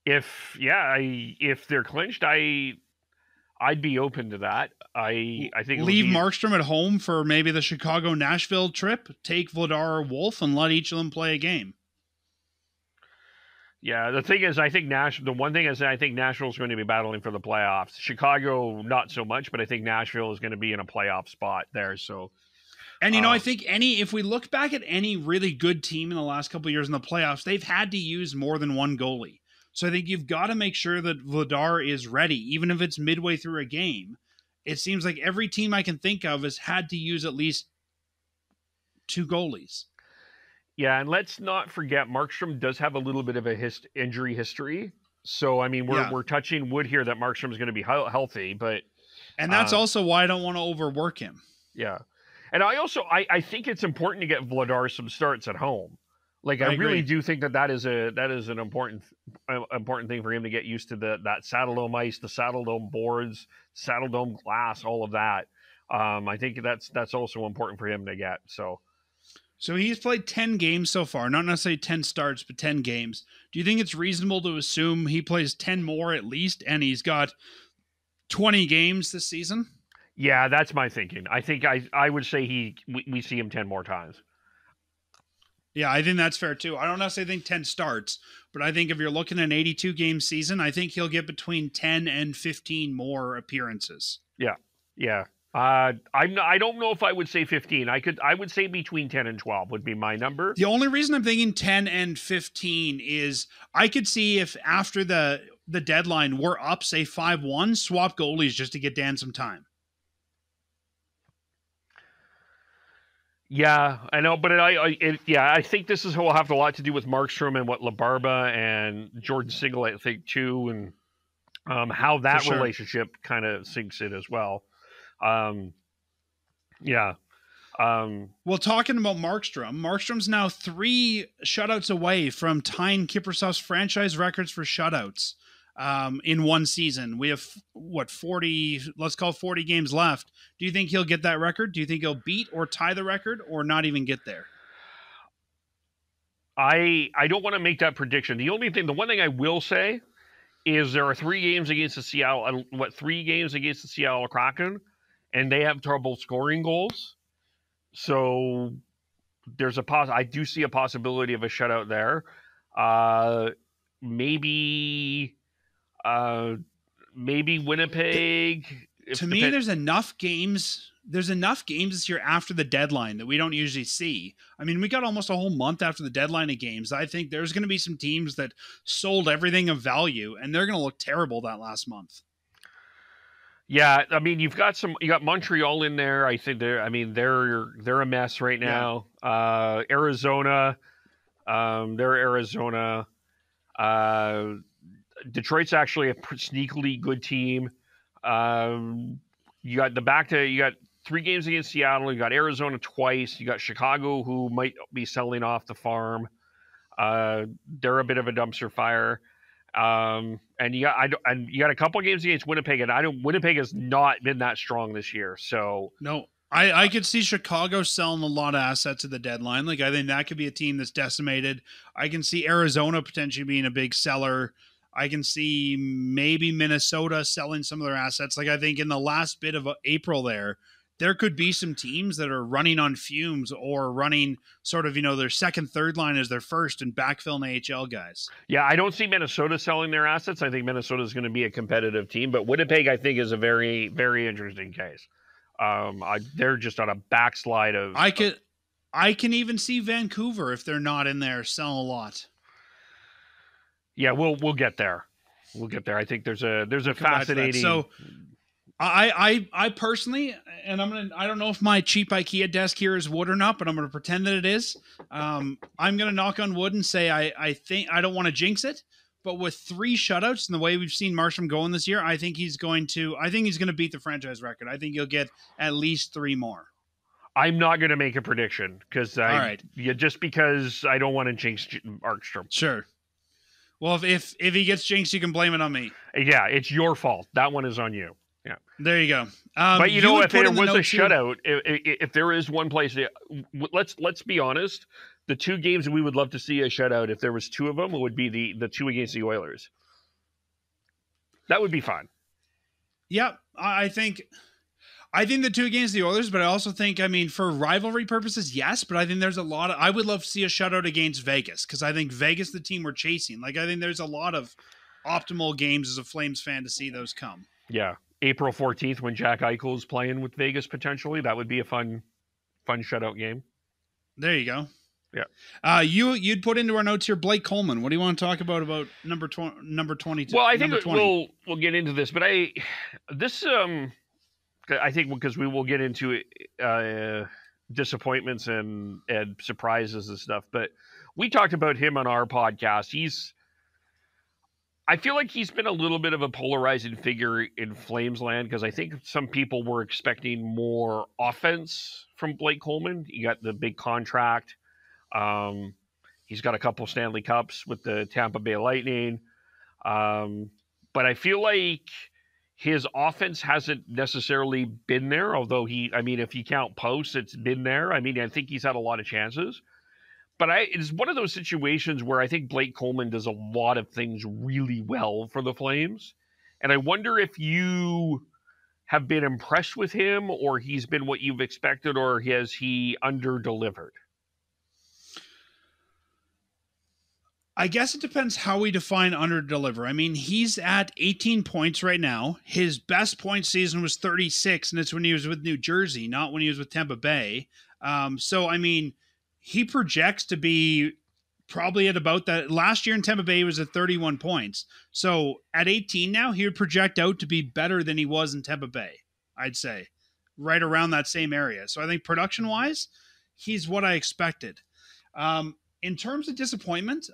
if yeah, I if they're clinched, I I'd be open to that. I I think leave be... Markstrom at home for maybe the Chicago Nashville trip. Take Vladar or Wolf and let each of them play a game. Yeah, the thing is, I think Nash. The one thing is, I think Nashville's going to be battling for the playoffs. Chicago, not so much, but I think Nashville is going to be in a playoff spot there. So, and you know, I um, think any if we look back at any really good team in the last couple years in the playoffs, they've had to use more than one goalie. So I think you've got to make sure that Vladar is ready, even if it's midway through a game. It seems like every team I can think of has had to use at least two goalies. Yeah, and let's not forget Markstrom does have a little bit of a hist- injury history. So I mean, we're yeah. we're touching wood here that Markstrom is going to be he- healthy, but and that's uh, also why I don't want to overwork him. Yeah, and I also I I think it's important to get Vladar some starts at home. Like I, I really do think that that is a that is an important uh, important thing for him to get used to the that Saddledome ice, the Saddledome boards, Saddledome glass, all of that. Um, I think that's that's also important for him to get. So, so he's played ten games so far, not necessarily ten starts, but ten games. Do you think it's reasonable to assume he plays ten more at least, and he's got twenty games this season? Yeah, that's my thinking. I think I I would say he we, we see him ten more times. Yeah, I think that's fair too. I don't necessarily think 10 starts, but I think if you're looking at an 82 game season, I think he'll get between 10 and 15 more appearances. Yeah. Yeah. Uh, I'm not, I don't know if I would say 15. I could I would say between 10 and 12 would be my number. The only reason I'm thinking 10 and 15 is I could see if after the the deadline we're up say 5-1, swap goalies just to get Dan some time. Yeah, I know, but I, I it, yeah, I think this is will have a lot to do with Markstrom and what LaBarbera and Jordan Sigalet, I think too, and um, how that sure. relationship kind of sinks in as well. Um, yeah. Um, well, talking about Markstrom, Markstrom's now three shutouts away from tying Kiprusoff's franchise records for shutouts um, in one season. We have what forty? Let's call forty games left. Do you think he'll get that record? Do you think he'll beat or tie the record, or not even get there? I I don't want to make that prediction. The only thing, the one thing I will say, is there are three games against the Seattle. Uh, what three games against the Seattle Kraken, and they have trouble scoring goals. So there's a pos. I do see a possibility of a shutout there. Uh, maybe uh, maybe Winnipeg. to me, there's enough games. There's enough games this year after the deadline that we don't usually see. I mean, we got almost a whole month after the deadline of games. I think there's going to be some teams that sold everything of value, and they're going to look terrible that last month. Yeah, I mean, you've got some. You got Montreal in there. I think they're. I mean, they're they're a mess right now. Yeah. Uh, Arizona, um, they're Arizona. Uh, Detroit's actually a sneakily good team. Um, you got the back to you got three games against Seattle. You got Arizona twice. You got Chicago, who might be selling off the farm. Uh, they're a bit of a dumpster fire. Um, and you got I and you got a couple games against Winnipeg, and I don't. Winnipeg has not been that strong this year. So no, I, I could see Chicago selling a lot of assets at the deadline. Like I think that could be a team that's decimated. I can see Arizona potentially being a big seller. I can see maybe Minnesota selling some of their assets. Like I think in the last bit of uh, April there, there could be some teams that are running on fumes or running sort of, you know, their second, third line as their first and backfilling AHL guys. Yeah, I don't see Minnesota selling their assets. I think Minnesota is going to be a competitive team, but Winnipeg, I think, is a very, very interesting case. Um, I, they're just on a backslide of. I could, I can even see Vancouver if they're not in there selling a lot yeah, we'll we'll get there. We'll get there. I think there's a there's a fascinating. So, I I I personally, and I'm gonna I don't know if my cheap IKEA desk here is wood or not, but I'm gonna pretend that it is. Um, I'm gonna knock on wood and say I I think I don't want to jinx it, but with three shutouts and the way we've seen Markstrom going this year, I think he's going to I think he's going to beat the franchise record. I think he'll get at least three more. I'm not going to make a prediction because I, All right. yeah, just because I don't want to jinx Markstrom. Sure. Well, if, if if he gets jinxed, you can blame it on me. Yeah, it's your fault. That one is on you. Yeah. There you go. Um, but you, you know, if there was a shutout, if, if, there is one place, let's let's be honest. The two games we would love to see a shutout, if there was two of them, would be the the two against the Oilers. That would be fun. Yep, I think I think the two against the Oilers, but I also think, I mean, for rivalry purposes, yes. But I think there's a lot of. I would love to see a shutout against Vegas because I think Vegas, the team we're chasing, like I think there's a lot of optimal games as a Flames fan to see those come. Yeah, April 14th when Jack Eichel is playing with Vegas potentially, that would be a fun, fun shutout game. There you go. Yeah. Uh, you you'd put into our notes here Blake Coleman. What do you want to talk about about number tw- number twenty? Well, I think we'll we'll get into this, but I this um I think because we will get into uh, disappointments and and surprises and stuff, but we talked about him on our podcast. He's I feel like he's been a little bit of a polarizing figure in Flames land because I think some people were expecting more offense from Blake Coleman. He got the big contract. Um, he's got a couple Stanley Cups with the Tampa Bay Lightning. Um, but I feel like his offense hasn't necessarily been there, although he, I mean, if you count posts, it's been there. I mean, I think he's had a lot of chances. But I, it's one of those situations where I think Blake Coleman does a lot of things really well for the Flames. And I wonder if you have been impressed with him or he's been what you've expected or has he under I guess it depends how we define under deliver. I mean, he's at 18 points right now. His best point season was 36, and it's when he was with New Jersey, not when he was with Tampa Bay. Um, so, I mean, he projects to be probably at about that. Last year in Tampa Bay, he was at 31 points. So at 18 now, he would project out to be better than he was in Tampa Bay, I'd say, right around that same area. So I think production wise, he's what I expected. Um, in terms of disappointment,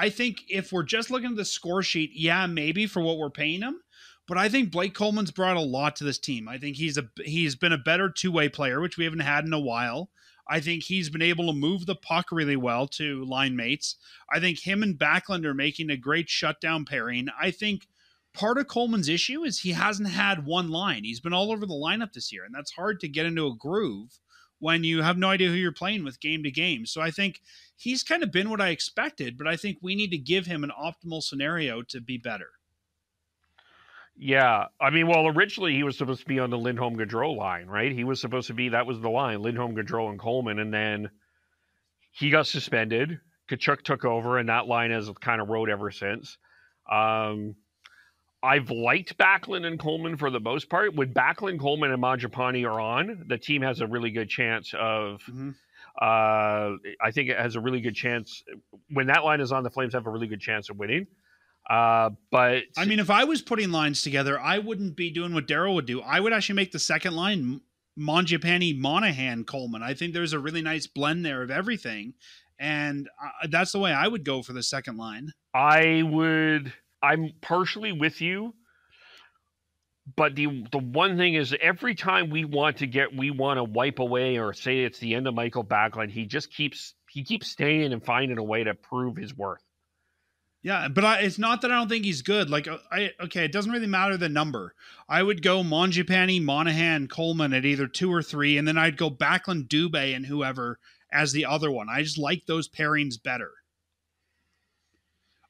I think if we're just looking at the score sheet, yeah, maybe for what we're paying him. But I think Blake Coleman's brought a lot to this team. I think he's a he's been a better two way player, which we haven't had in a while. I think he's been able to move the puck really well to line mates. I think him and Backlund are making a great shutdown pairing. I think part of Coleman's issue is he hasn't had one line. He's been all over the lineup this year, and that's hard to get into a groove when you have no idea who you're playing with game to game. So I think he's kind of been what I expected, but I think we need to give him an optimal scenario to be better. Yeah, I mean, well, originally he was supposed to be on the Lindholm Gaudreau line, right? He was supposed to be that was the line, Lindholm Gaudreau and Coleman, and then he got suspended. Tkachuk took over, and that line has kind of rode ever since. Um, I've liked Backlund and Coleman for the most part. When Backlund, Coleman, and Mangiapane are on, the team has a really good chance of. Mm-hmm. Uh, I think it has a really good chance when that line is on. The Flames have a really good chance of winning. Uh, but I mean, if I was putting lines together, I wouldn't be doing what Daryl would do. I would actually make the second line Mangiapane, Monahan, Coleman. I think there's a really nice blend there of everything, and uh, that's the way I would go for the second line. I would. I'm partially with you, but the the one thing is every time we want to get we want to wipe away or say it's the end of Michael Backlund, he just keeps he keeps staying and finding a way to prove his worth. Yeah, but I, it's not that I don't think he's good. Like, uh, I okay, it doesn't really matter the number. I would go Mangiapane, Monahan, Coleman at either two or three, and then I'd go Backlund, Dubé, and whoever as the other one. I just like those pairings better.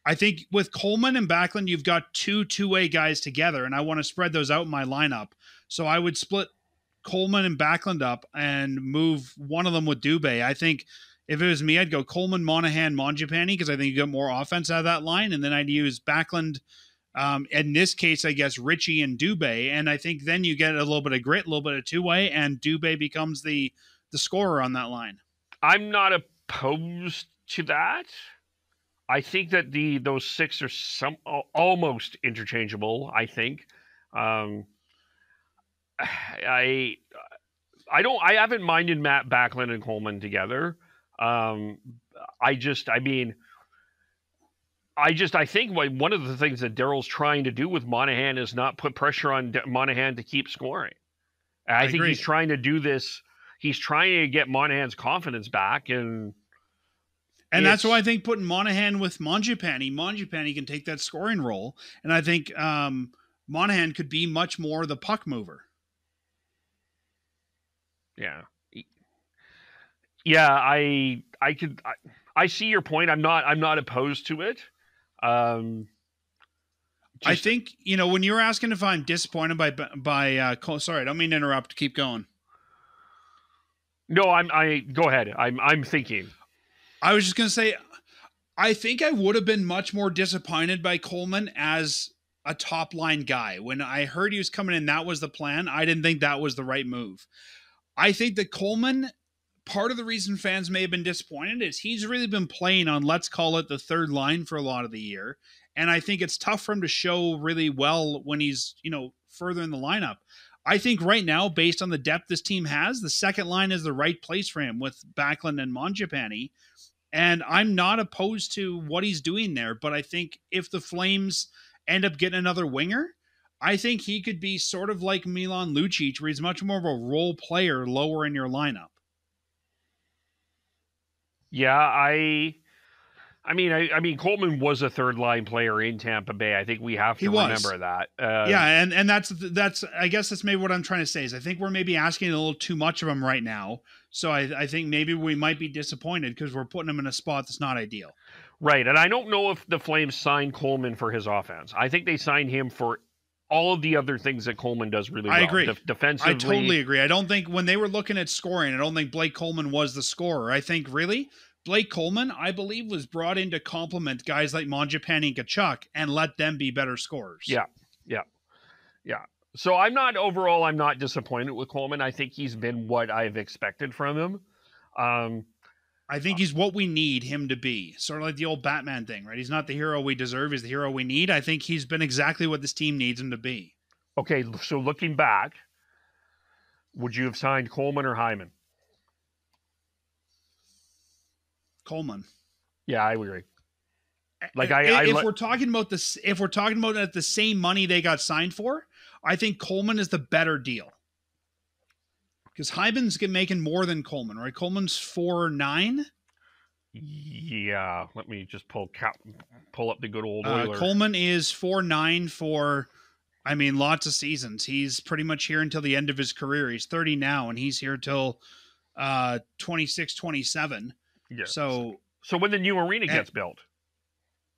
I think with Coleman and Backlund, you've got two two way guys together, and I want to spread those out in my lineup. So I would split Coleman and Backlund up and move one of them with Dubé. I think if it was me, I'd go Coleman, Monahan, Mangiapane because I think you get more offense out of that line, and then I'd use Backlund. Um, in this case, I guess Ritchie and Dubé, and I think then you get a little bit of grit, a little bit of two way, and Dubé becomes the the scorer on that line. I'm not opposed to that. I think that the those six are some almost interchangeable. I think. Um, I I don't I haven't minded Matt Backlund and Coleman together. Um, I just I mean. I just I think one of the things that Daryl's trying to do with Monahan is not put pressure on Monahan to keep scoring. I, I think agree. he's trying to do this. He's trying to get Monahan's confidence back, and and that's why I think putting Monahan with Mangiapane, Mangiapane can take that scoring role, and I think um, Monahan could be much more the puck mover. Yeah, yeah, I I could I, I see your point. I'm not I'm not opposed to it. Um, just, I think you know when you're asking if I'm disappointed by by uh, sorry, I don't mean to interrupt. Keep going. No, I'm I go ahead. I'm I'm thinking. I was just going to say, I think I would have been much more disappointed by Coleman as a top line guy. When I heard he was coming in, that was the plan. I didn't think that was the right move. I think that Coleman, part of the reason fans may have been disappointed is he's really been playing on, let's call it the third line for a lot of the year. And I think it's tough for him to show really well when he's, you know, further in the lineup. I think right now, based on the depth this team has, the second line is the right place for him with Backlund and Mangiapane. And I'm not opposed to what he's doing there, but I think if the Flames end up getting another winger, I think he could be sort of like Milan Lucic, where he's much more of a role player lower in your lineup. Yeah, I I mean, I, I, mean, Coleman was a third line player in Tampa Bay. I think we have to remember that. Uh, yeah, and and that's that's I guess that's maybe what I'm trying to say is I think we're maybe asking a little too much of him right now. So I, I think maybe we might be disappointed because we're putting him in a spot that's not ideal. Right, and I don't know if the Flames signed Coleman for his offense. I think they signed him for all of the other things that Coleman does really well. I agree. De- defensively, I totally agree. I don't think when they were looking at scoring, I don't think Blake Coleman was the scorer. I think really Blake Coleman, I believe, was brought in to complement guys like Mangiapane and Tkachuk and let them be better scorers. Yeah, yeah, yeah. So I'm not overall. I'm not disappointed with Coleman. I think he's been what I've expected from him. Um, I think he's what we need him to be. Sort of like the old Batman thing, right? He's not the hero we deserve. He's the hero we need. I think he's been exactly what this team needs him to be. Okay, so looking back, would you have signed Coleman or Hyman? Coleman. Yeah, I agree. Like I, if, I if we're talking about this, if we're talking about at the same money they got signed for, I think Coleman is the better deal. Because Hyman's making more than Coleman, right? Coleman's four nine. Yeah, let me just pull cap, pull up the good old Uh, Coleman is four nine for, I mean, lots of seasons. He's pretty much here until the end of his career. He's thirty now, and he's here till uh 26, 27. Yeah. So, so when the new arena and- gets built,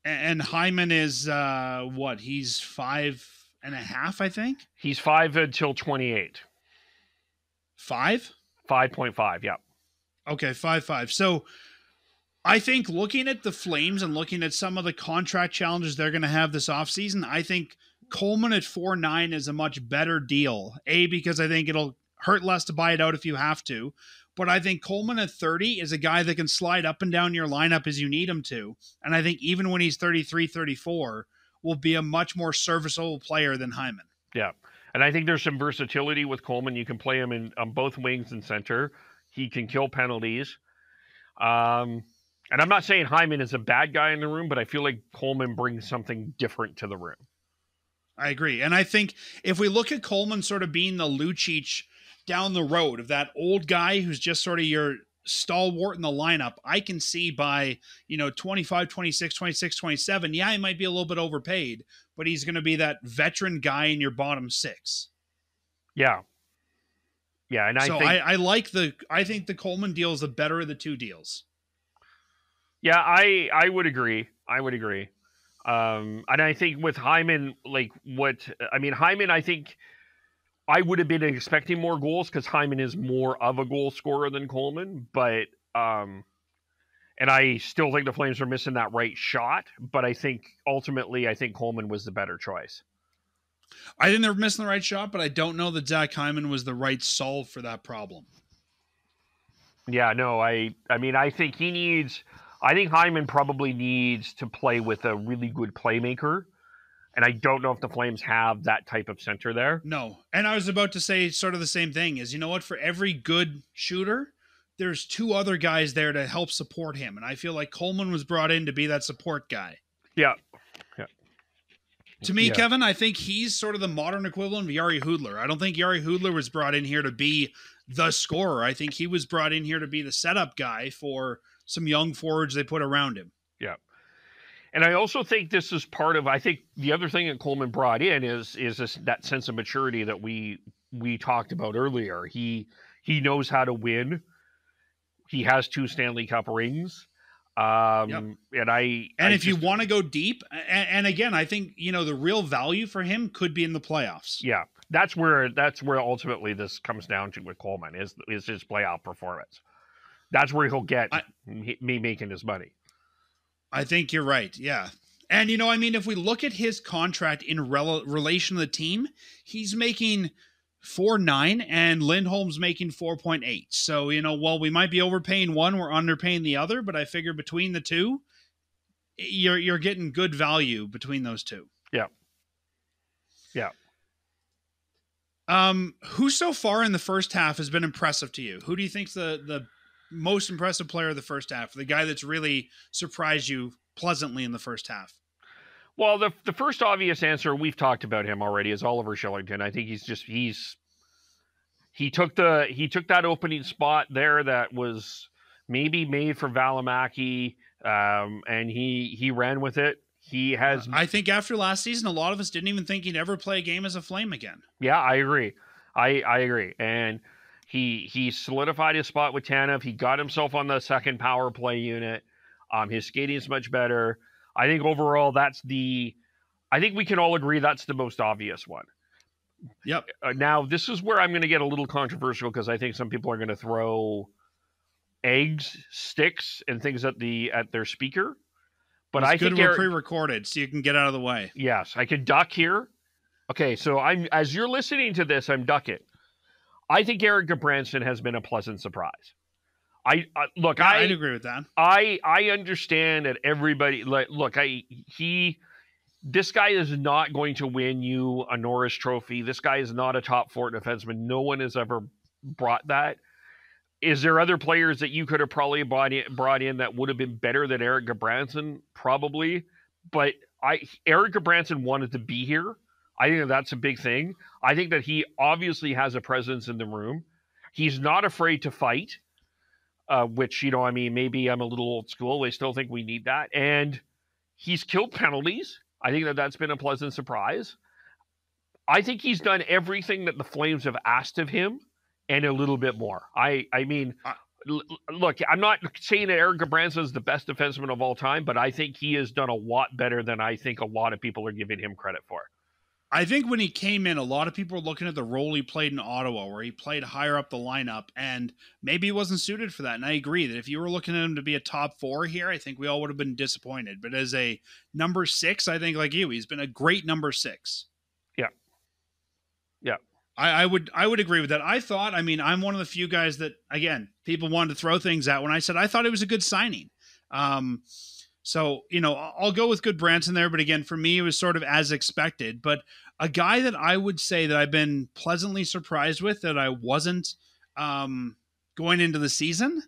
and Hyman is uh what? He's five and a half, I think. he's five until twenty eight. Five. Five point five. Yeah. Okay, five five. So I think looking at the Flames and looking at some of the contract challenges they're going to have this offseason, I think Coleman at four nine is a much better deal. A because I think it'll hurt less to buy it out if you have to. But I think Coleman at 30 is a guy that can slide up and down your lineup as you need him to. And I think even when he's 33, 34, will be a much more serviceable player than Hyman. Yeah. And I think there's some versatility with Coleman. You can play him in on both wings and center. He can kill penalties. Um, and I'm not saying Hyman is a bad guy in the room, but I feel like Coleman brings something different to the room. I agree. And I think if we look at Coleman sort of being the Lucic down the road of that old guy who's just sort of your stalwart in the lineup, I can see by, you know, 25, 26, 26, 27, yeah, he might be a little bit overpaid, but he's going to be that veteran guy in your bottom six. Yeah. Yeah, and I so think I, I like the I think the Coleman deal is the better of the two deals. Yeah, I I would agree. I would agree. Um, and I think with Hyman, like what I mean, Hyman, I think I would have been expecting more goals because Hyman is more of a goal scorer than Coleman. But um, and I still think the Flames are missing that right shot. But I think ultimately, I think Coleman was the better choice. I think they're missing the right shot, but I don't know that Zach Hyman was the right solve for that problem. Yeah, no, I I mean, I think he needs. I think Hyman probably needs to play with a really good playmaker. And I don't know if the Flames have that type of center there. No. And I was about to say sort of the same thing is you know what? For every good shooter, there's two other guys there to help support him. And I feel like Coleman was brought in to be that support guy. Yeah. To me, Yeah. Kevin, I think he's sort of the modern equivalent of Jiri Hudler. I don't think Jiri Hudler was brought in here to be the scorer. I think he was brought in here to be the setup guy for some young forwards they put around him. And I also think this is part of. I think the other thing that Coleman brought in is is this, that sense of maturity that we we talked about earlier. He he knows how to win. He has two Stanley Cup rings. Um, Yep. and I And I if you want to go deep, and, and again, I think you know the real value for him could be in the playoffs. yeah, that's where that's where ultimately this comes down to with Coleman is is his playoff performance. That's where he'll get I- me making his money. I think you're right. Yeah. And, you know, I mean, if we look at his contract in rel- relation to the team, he's making four nine and Lindholm's making 4.8. So, you know, while we might be overpaying one, we're underpaying the other. But I figure between the two, you're, you're getting good value between those two. Yeah. Yeah. Um, who so far in the first half has been impressive to you? Who do you think's the the most impressive player of the first half? The guy that's really surprised you pleasantly in the first half? Well, the the first obvious answer we've talked about him already is Oliver Kylington. I think he's just he's he took the he took that opening spot there that was maybe made for Valimaki, um, and he he ran with it. He has I think after last season, a lot of us didn't even think he'd ever play a game as a Flame again. Yeah, I agree. I I agree. And he he solidified his spot with Tanev. He got himself on the second power play unit. Um, his skating is much better. I think overall that's the. I think we can all agree that's the most obvious one. Yep. Uh, now this is where I'm going to get a little controversial because I think some people are going to throw eggs, sticks, and things at the at their speaker. But It's I good think we're pre-recorded, so you can get out of the way. yes, I could duck here. Okay, so I'm as you're listening to this, I'm ducking. I think Eric Branson has been a pleasant surprise. I uh, look, Yeah, I I'd agree with that. I I understand that everybody like look I he this guy is not going to win you a Norris Trophy. This guy is not a top four defenseman. No one has ever brought that. Is there other players that you could have probably brought in, brought in that would have been better than Erik Gudbranson? Probably, but I Erik Gudbranson wanted to be here. I think that's a big thing. I think that he obviously has a presence in the room. He's not afraid to fight uh, which you know, I mean, maybe I'm a little old school. I still think we need that, and he's killed penalties. I think that that's been a pleasant surprise. I think he's done everything that the Flames have asked of him, and a little bit more. I, I mean, I- l- look, I'm not saying that Eric Branson is the best defenseman of all time, but I think he has done a lot better than I think a lot of people are giving him credit for. I think when he came in, a lot of people were looking at the role he played in Ottawa, where he played higher up the lineup, and maybe he wasn't suited for that. And I agree that if you were looking at him to be a top four here, I think we all would have been disappointed. But as a number six, I think like you, he's been a great number six. Yeah. Yeah. I, I would I would agree with that. I thought, I mean, I'm one of the few guys that again people wanted to throw things at when I said I thought it was a good signing. Um, so you know I'll go with Gudbranson there, but again for me it was sort of as expected. But a guy that I would say that I've been pleasantly surprised with that I wasn't um, going into the season.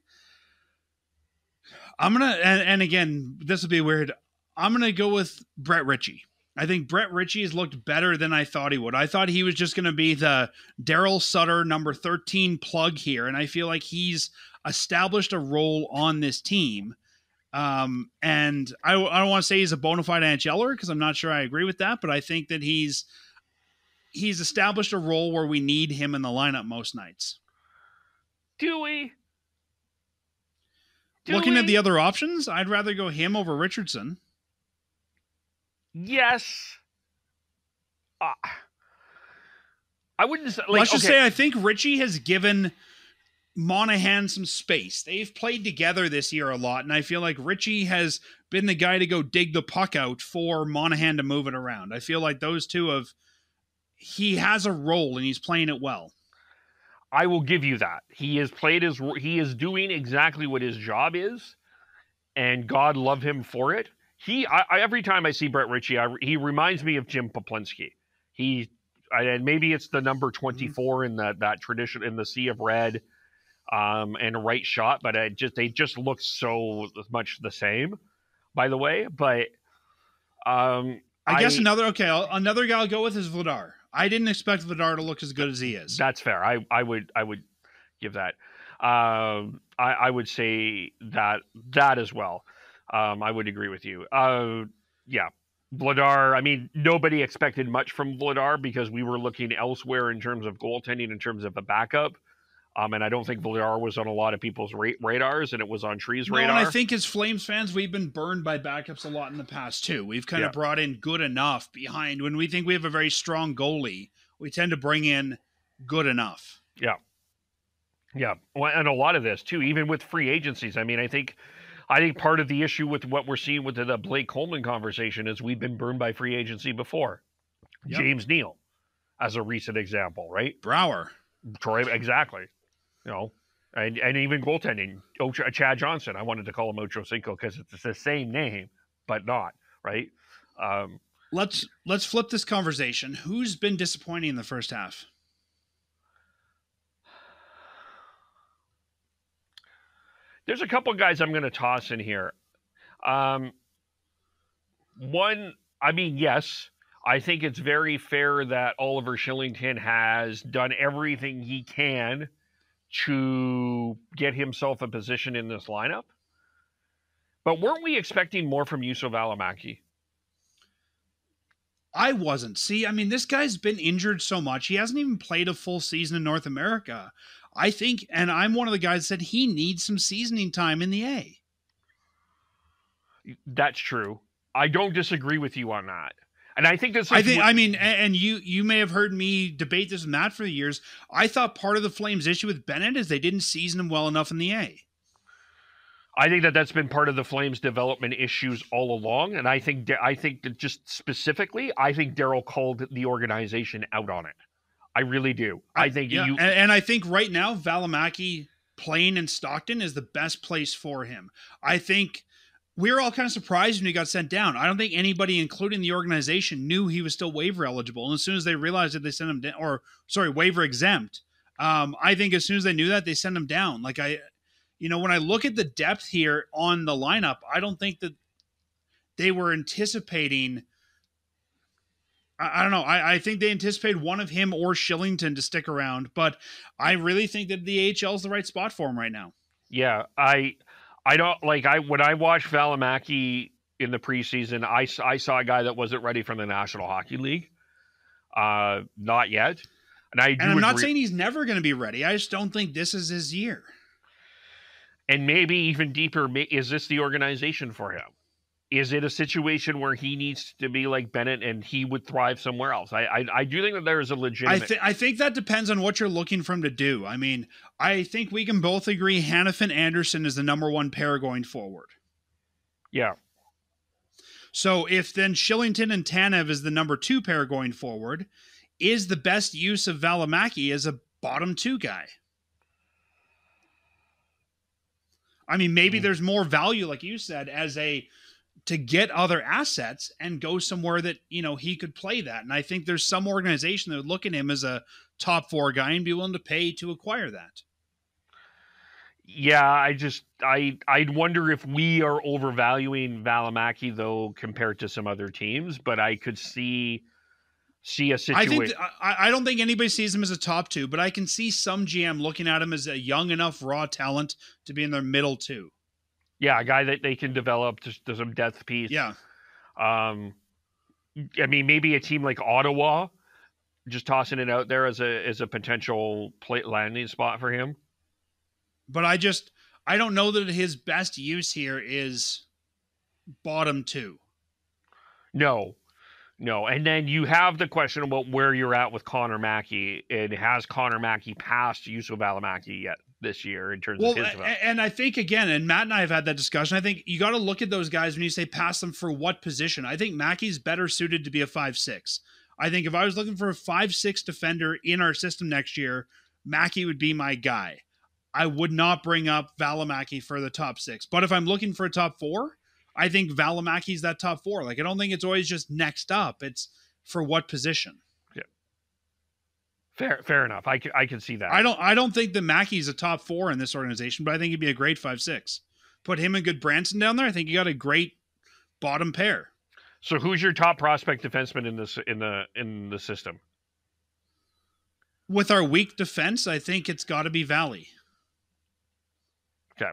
I'm gonna and, and again this will be weird. I'm gonna go with Brett Ritchie. I think Brett Ritchie has looked better than I thought he would. I thought he was just going to be the Daryl Sutter number 13 plug here, and I feel like he's established a role on this team. Um, and I, I don't want to say he's a bona fide NHLer because I'm not sure I agree with that, but I think that he's he's established a role where we need him in the lineup most nights. Do we? Do Looking at the other options, I'd rather go him over Richardson. yes. Uh, I wouldn't say, like, Let's just okay. say I think Ritchie has given Monahan some space. They've played together this year a lot, and I feel like Ritchie has been the guy to go dig the puck out for Monahan to move it around. I feel like those two have he has a role and he's playing it well. I will give you that. He has played his he is doing exactly what his job is, and God love him for it. He I, I, every time I see Brett Ritchie, I, he reminds me of Jim Peplinski. He and maybe it's the number mm-hmm. twenty four in that that tradition in the sea of red, um, and a right shot, but it just they just look so much the same. By the way, but um, I, guess I- another okay, I'll, another guy I'll go with is Vladar. I didn't expect Vladar to look as good as he is. That's fair. I, I would I would give that. Um, I, I would say that that as well. Um, I would agree with you. Uh, yeah, Vladar. I mean, nobody expected much from Vladar because we were looking elsewhere in terms of goaltending, in terms of a backup. Um, and I don't think Vladar was on a lot of people's ra- radars, and it was on Tree's No, radar. and I think as Flames fans, we've been burned by backups a lot in the past too. We've kind Yeah. of brought in good enough behind when we think we have a very strong goalie. We tend to bring in good enough. Yeah, yeah, well, and a lot of this too, even with free agencies. I mean, I think, I think part of the issue with what we're seeing with the, the Blake Coleman conversation is we've been burned by free agency before. Yep. James Neal, as a recent example, right? Brouwer. Troy, exactly. You know, and and even goaltending. Ocho, Chad Johnson. I wanted to call him Ocho Cinco because it's the same name, but not right. Um, Let's let's flip this conversation. Who's been disappointing in the first half? there's a couple guys I'm going to toss in here. Um, one, I mean, yes, I think it's very fair that Oliver Kylington has done everything he can to get himself a position in this lineup. But weren't we expecting more from Juuso Valimaki? I wasn't. See, I mean, this guy's been injured so much. He hasn't even played a full season in North America. I think, and I'm one of the guys that said he needs some seasoning time in the A. That's true. I don't disagree with you on that. And I think this. I think, I mean, and you you may have heard me debate this with Matt for the years. I thought part of the Flames' issue with Bennett is they didn't season him well enough in the A. I think that that's been part of the Flames' development issues all along, and I think I think that just specifically, I think Daryl called the organization out on it. I really do. I think yeah, you and, and I think right now Valimaki playing in Stockton is the best place for him. I think we were all kind of surprised when he got sent down. I don't think anybody, including the organization, knew he was still waiver eligible. And as soon as they realized that they sent him down, or sorry, waiver exempt, um, I think as soon as they knew that, they sent him down. Like I, you know, when I look at the depth here on the lineup, I don't think that they were anticipating. I, I don't know. I, I think they anticipated one of him or Kylington to stick around, but I really think that the AHL is the right spot for him right now. Yeah, I, I don't like I when I watched Valimaki in the preseason, I I saw a guy that wasn't ready for the National Hockey League. Uh, not yet. And I and I'm not saying he's never going to be ready. I just don't think this is his year. And maybe even deeper, is this the organization for him? Is it a situation where he needs to be like Bennett and he would thrive somewhere else? I I, I do think that there is a legitimate. I, th- I think that depends on what you're looking for him to do. I mean, I think we can both agree Hanifin Andersson is the number one pair going forward. Yeah. So if then Kylington and Tanev is the number two pair going forward, is the best use of Valimaki as a bottom two guy? I mean, maybe mm. there's more value, like you said, as a to get other assets and go somewhere that you know he could play that. And I think there's some organization that would look at him as a top four guy and be willing to pay to acquire that. Yeah, I just I I'd wonder if we are overvaluing Valimaki though compared to some other teams, but I could see see a situation. I think I, I don't think anybody sees him as a top two, but I can see some GM looking at him as a young enough raw talent to be in their middle two. Yeah, a guy that they can develop to, to some depth piece. Yeah. Um, I mean, maybe a team like Ottawa, just tossing it out there as a as a potential plate landing spot for him. But I just I don't know that his best use here is bottom two. No, no, and then you have the question about where you're at with Connor Mackey. And has Connor Mackey passed Juuso Valimaki yet this year in terms well, of his development? And I think again, and Matt and I have had that discussion. I think you got to look at those guys when you say pass them for what position. I think Mackey's better suited to be a five six. I think if I was looking for a five six defender in our system next year, Mackey would be my guy. I would not bring up Valimaki for the top six. But if I'm looking for a top four, I think Valimaki's that top four. Like I don't think it's always just next up. It's for what position. Fair, fair enough. I can, I can see that. I don't, I don't think that Mackey's a top four in this organization, but I think he'd be a great five six. Put him and Gudbranson down there. I think you got a great bottom pair. So who's your top prospect defenseman in this in the in the system? With our weak defense, I think it's got to be Valley. Okay.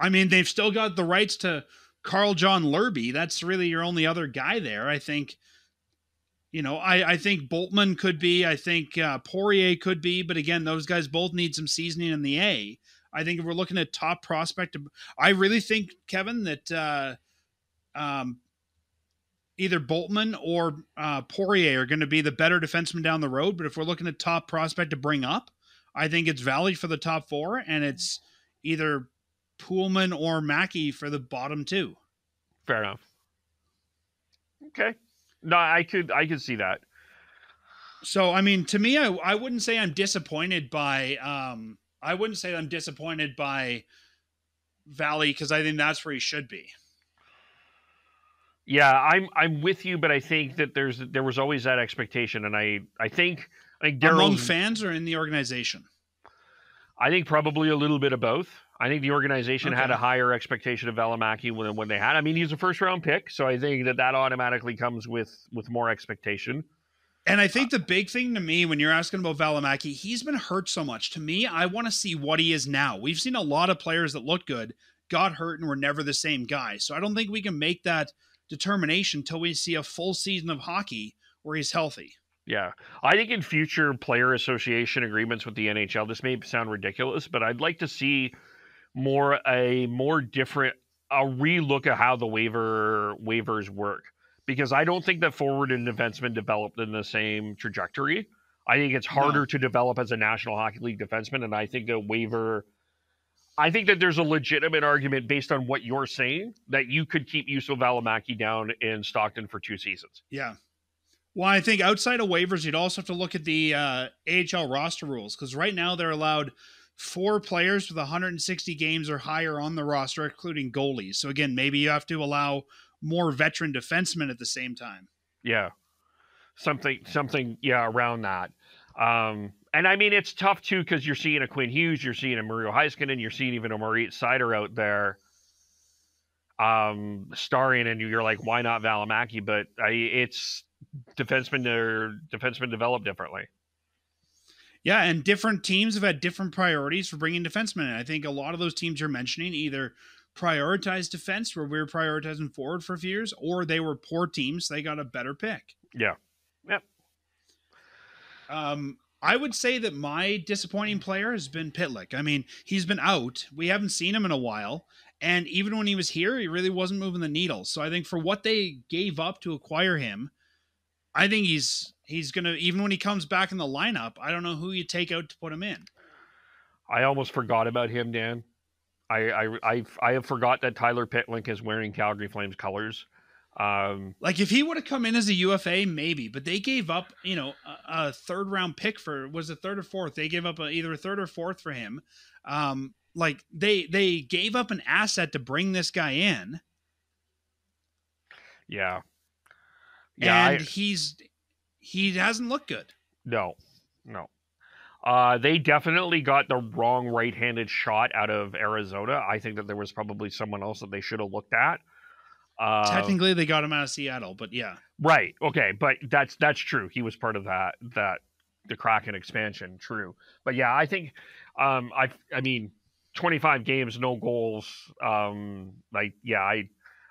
I mean, they've still got the rights to Carl John Lurby. That's really your only other guy there. I think, you know, I, I think Poolman could be. I think uh, Poirier could be. But again, those guys both need some seasoning in the A. I think if we're looking at top prospect, I really think, Kevin, that uh, um, either Poolman or uh, Poirier are going to be the better defenseman down the road. But if we're looking at top prospect to bring up, I think it's Valley for the top four, and it's either Poolman or Mackey for the bottom two. Fair enough. Okay. No, I could I could see that. So I mean, to me, I I wouldn't say I'm disappointed by um I wouldn't say I'm disappointed by Valley because I think that's where he should be. Yeah, I'm I'm with you, but I think that there's there was always that expectation, and I I think I think among fans or in the organization. I think probably a little bit of both. I think the organization okay. had a higher expectation of Valimaki than when they had. I mean, he's a first round pick, so I think that that automatically comes with with more expectation. And I think the big thing to me when you're asking about Valimaki, he's been hurt so much. To me, I want to see what he is now. We've seen a lot of players that look good, got hurt, and were never the same guy. So I don't think we can make that determination until we see a full season of hockey where he's healthy. Yeah. I think in future player association agreements with the NHL, this may sound ridiculous, but I'd like to see more a more different a relook at how the waiver waivers work because I don't think that forward and defenseman developed in the same trajectory. I think it's harder no. to develop as a National Hockey League defenseman, and I think a waiver. I think that there's a legitimate argument based on what you're saying that you could keep Juuso Valimaki down in Stockton for two seasons. Yeah. Well, I think outside of waivers, you'd also have to look at the uh, AHL roster rules because right now they're allowed four players with 160 games or higher on the roster, including goalies. So again, maybe you have to allow more veteran defensemen at the same time. Yeah, something, something, yeah, around that. Um, and I mean, it's tough too because you're seeing a Quinn Hughes, you're seeing a Miro Heiskanen, you're seeing even a Moritz Seider out there um starring and you're like why not Valimaki but I, it's defensemen are defensemen develop differently yeah and different teams have had different priorities for bringing defensemen in I think a lot of those teams you're mentioning either prioritize defense where we are prioritizing forward for a few years or they were poor teams they got a better pick yeah yep um I would say that my disappointing player has been Pitlick. I mean, he's been out. We haven't seen him in a while. And even when he was here, he really wasn't moving the needle. So I think for what they gave up to acquire him, I think he's he's gonna even when he comes back in the lineup, I don't know who you take out to put him in. I almost forgot about him, Dan. I I I, I have forgot that Tyler Pitlick is wearing Calgary Flames colors. Um, like if he would have come in as a UFA, maybe, but they gave up, you know, a, a third round pick for was it third or fourth? They gave up a, either a third or fourth for him. Um, like they they gave up an asset to bring this guy in. Yeah. Yeah. And I, he's he hasn't looked good. No. No. Uh, they definitely got the wrong right-handed shot out of Arizona. I think that there was probably someone else that they should have looked at. Uh, Technically, they got him out of Seattle, but yeah. Right. Okay, but that's that's true. He was part of that that the Kraken expansion. True. But yeah, I think um, I I mean 25 games, no goals. Um, like, yeah, I,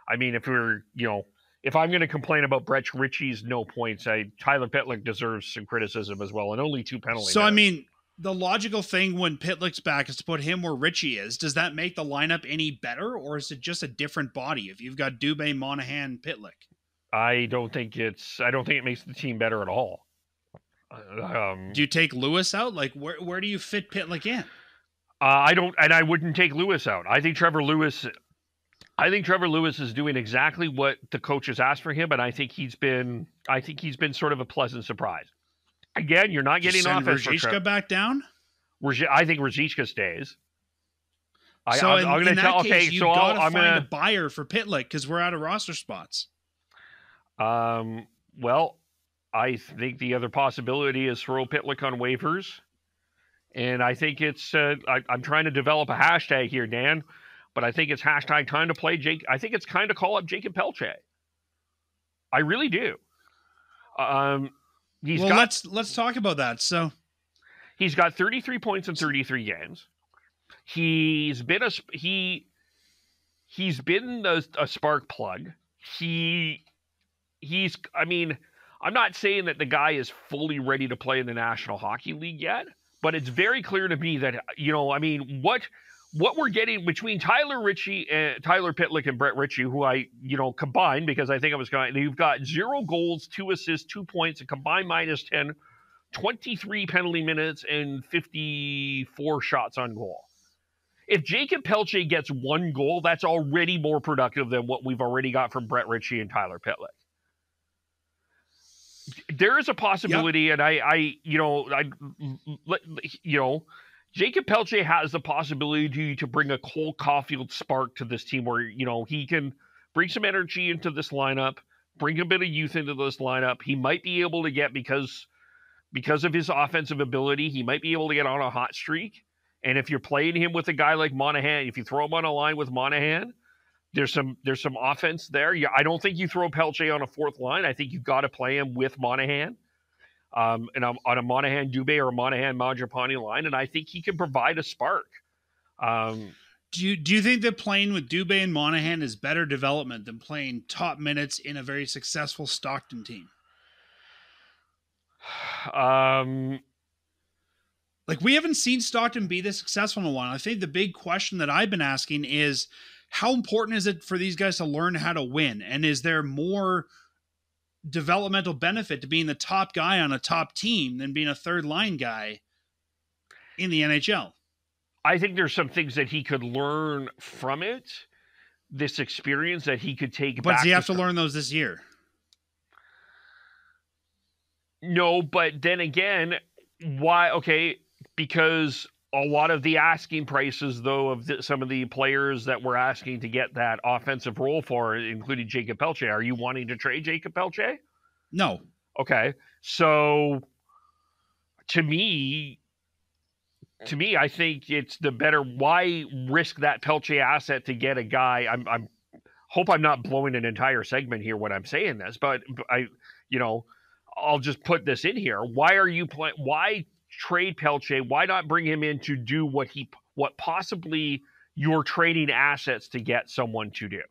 I mean, if we're, you know, if I'm going to complain about Brett Ritchie's no points, I Tyler Pitlick deserves some criticism as well, and only two penalties. So, minutes. I mean, the logical thing when Pitlick's back is to put him where Ritchie is. Does that make the lineup any better, or is it just a different body if you've got Dubé, Monahan, Pitlick? I don't think it's. I don't think it makes the team better at all. Um, do you take Lewis out? Like, where where do you fit Pitlick in? Uh, I don't, and I wouldn't take Lewis out. I think Trevor Lewis. I think Trevor Lewis is doing exactly what the coaches asked for him, and I think he's been. I think he's been sort of a pleasant surprise. Again, you're not getting off. Ruzicka back down. I think Ruzicka stays. So I, am going to tell. Case, okay, so i am going to buyer for Pitlick because we're out of roster spots. Um. Well, I think the other possibility is throw Pitlick on waivers and I think it's, uh, I, am trying to develop a hashtag here, Dan, but I think it's hashtag time to play Jake. I think it's kind of call up Jakob Pelletier. I really do. Um, he's well, got, let's let's talk about that. So he's got 33 points in 33 games. He's been a he he's been a, a spark plug. He he's I mean, I'm not saying that the guy is fully ready to play in the National Hockey League yet, but it's very clear to me that you know, I mean, what what we're getting between Tyler Ritchie and Tyler Pitlick and Brett Ritchie, who I you know combined because I think I was going, you've got zero goals, two assists, two points, a combined minus 10, 23 penalty minutes, and 54 shots on goal. If Jacob Pelletier gets one goal, that's already more productive than what we've already got from Brett Ritchie and Tyler Pitlick there is a possibility, yep. and I, I, you know, I, you know, Jakob Pelletier has the possibility to bring a Cole Caufield spark to this team, where you know he can bring some energy into this lineup, bring a bit of youth into this lineup. He might be able to get because because of his offensive ability, he might be able to get on a hot streak. And if you're playing him with a guy like Monahan, if you throw him on a line with Monahan, there's some there's some offense there. Yeah, I don't think you throw Pelletier on a fourth line. I think you've got to play him with Monahan, um, and on a Monahan Dubé or a Monahan Mangiapane line, and I think he can provide a spark. Um, do you do you think that playing with Dubé and Monahan is better development than playing top minutes in a very successful Stockton team? Um, like we haven't seen Stockton be this successful in a while. I think the big question that I've been asking is how important is it for these guys to learn how to win? And is there more developmental benefit to being the top guy on a top team than being a third line guy in the NHL? I think there's some things that he could learn from it, this experience that he could take. But back does he have to to learn those this year? No, but then again, why? Okay, because a lot of the asking prices, though, of the, some of the players that we're asking to get that offensive role for, including Jacob Pelche, are you wanting to trade Jacob Pelche? No. Okay, so to me, to me, I think it's the better. Why risk that Pelche asset to get a guy? I'm, I'm hope I'm not blowing an entire segment here when I'm saying this, but I, you know, I'll just put this in here. Why are you playing? Why trade Pelche? Why not bring him in to do what he, what possibly you're trading assets to get someone to do?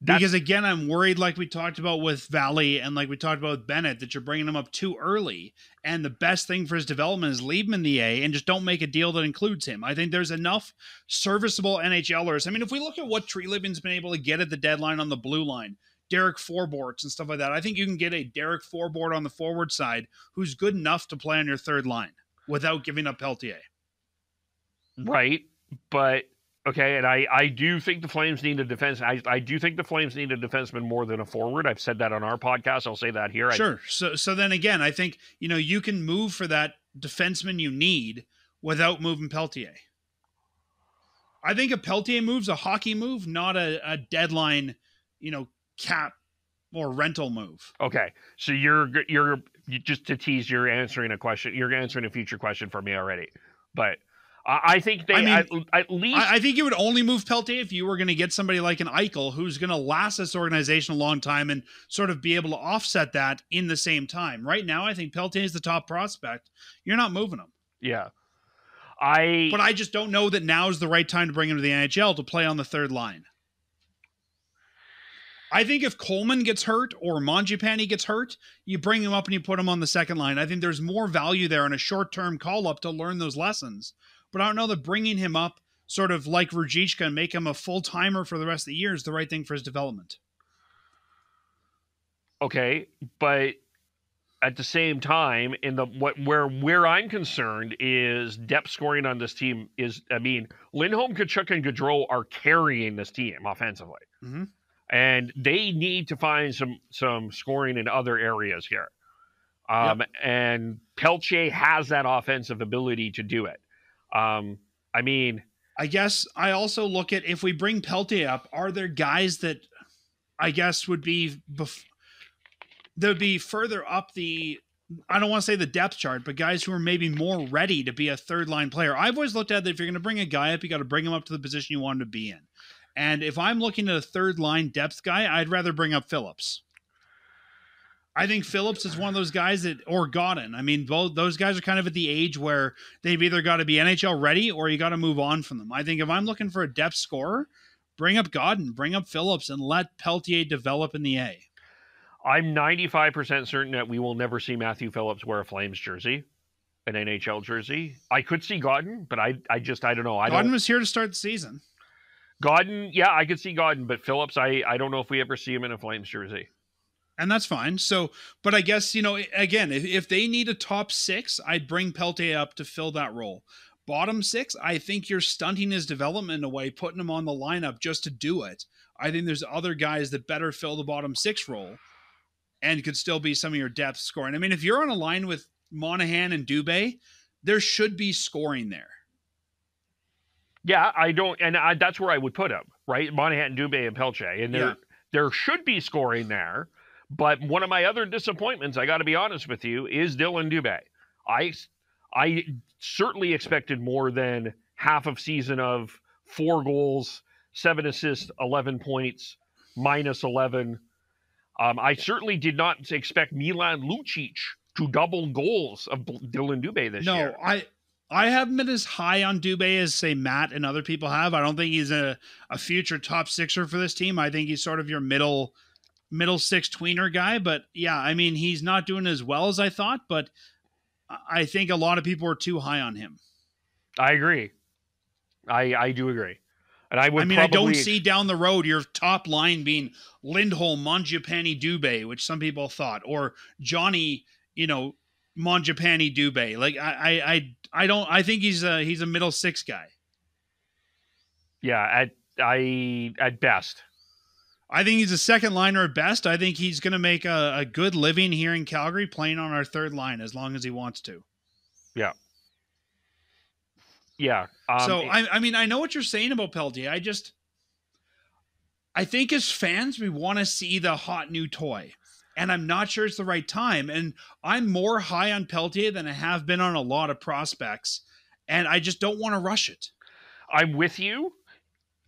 That's- Because again, I'm worried, like we talked about with Valley and like we talked about with Bennett, that you're bringing him up too early. And the best thing for his development is leave him in the A and just don't make a deal that includes him. I think there's enough serviceable NHLers. I mean, if we look at what Treliving's been able to get at the deadline on the blue line, Derek Forborts and stuff like that, I think you can get a Derek Forbort on the forward side who's good enough to play on your third line without giving up Peltier. Mm-hmm. right? But okay, and I I do think the Flames need a defense. I I do think the Flames need a defenseman more than a forward. I've said that on our podcast. I'll say that here. I- Sure. So so then again, I think you know you can move for that defenseman you need without moving Peltier. I think a Peltier move's a hockey move, not a, a deadline, you know, cap or rental move. Okay, so you're you're you, just to tease. You're answering a question. You're answering a future question for me already. But I, I think they I mean, at, at least I, I think you would only move Peltier if you were going to get somebody like an Eichel who's going to last this organization a long time and sort of be able to offset that in the same time. Right now, I think Peltier is the top prospect. You're not moving him. yeah. I But I just don't know that now is the right time to bring him to the NHL to play on the third line. I think if Coleman gets hurt or Mangiapane gets hurt, you bring him up and you put him on the second line. I think there's more value there in a short term call up to learn those lessons. But I don't know that bringing him up, sort of like Ruzicka, and make him a full timer for the rest of the year is the right thing for his development. okay, but at the same time, in the what where where I'm concerned is depth scoring on this team is. I mean, Lindholm, Tkachuk, and Gaudreau are carrying this team offensively, Mhm. And they need to find some some scoring in other areas here. Um, And Pelche has that offensive ability to do it. Um, I mean, I guess I also look at if we bring Peltier up, are there guys that I guess would be bef- that would be further up the I don't want to say the depth chart, but guys who are maybe more ready to be a third line player. I've always looked at that if you're going to bring a guy up, you got to bring him up to the position you want him to be in. And if I'm looking at a third line depth guy, I'd rather bring up Phillips. I think Phillips is one of those guys that, or Gawdin. I mean, both those guys are kind of at the age where they've either got to be NHL ready or you got to move on from them. I think if I'm looking for a depth scorer, bring up Gawdin, bring up Phillips, and let Peltier develop in the A. I'm 95% certain that we will never see Matthew Phillips wear a Flames jersey, an NHL jersey. I could see Gawdin, but I, I just, I don't know. I Gawdin was here to start the season. Gawdin, yeah, I could see Gawdin, but Phillips, I, I don't know if we ever see him in a Flames jersey. and that's fine. So, but I guess you know, again, if, if they need a top six, I'd bring Peltier up to fill that role. Bottom six, I think you're stunting his development in a way, putting him on the lineup just to do it. I think there's other guys that better fill the bottom six role, and could still be some of your depth scoring. I mean, if you're on a line with Monahan and Dubé, there should be scoring there. Yeah, I don't, and I, that's where I would put him, right? Monahan, Dubé, and Pelche, and there, Yeah. there should be scoring there. But one of my other disappointments, I got to be honest with you, is Dylan Dubé. I, I certainly expected more than half of season of four goals, seven assists, eleven points, minus eleven. Um, I certainly did not expect Milan Lucic to double goals of Dylan Dubé this no, year. No, I I haven't been as high on Dubé as say Matt and other people have. I don't think he's a, a future top sixer for this team. I think he's sort of your middle middle six tweener guy. But yeah, I mean he's not doing as well as I thought, but I- think a lot of people are too high on him. I agree. I I do agree, and I would. I mean, I don't see down the road your top line being Lindholm, Mangiapane, Dubé, which some people thought, or Johnny, you know, Mangiapane Dubé. Like I, I, I, I don't. I think he's a he's a middle six guy. Yeah, at I at best. I think he's a second liner at best. I think he's going to make a, a good living here in Calgary playing on our third line as long as he wants to. Yeah. Yeah. Um, so I, I mean, I know what you're saying about Peltier. I just, I think as fans, we want to see the hot new toy, and I'm not sure it's the right time. And I'm more high on Peltier than I have been on a lot of prospects, and I just don't want to rush it. I'm with you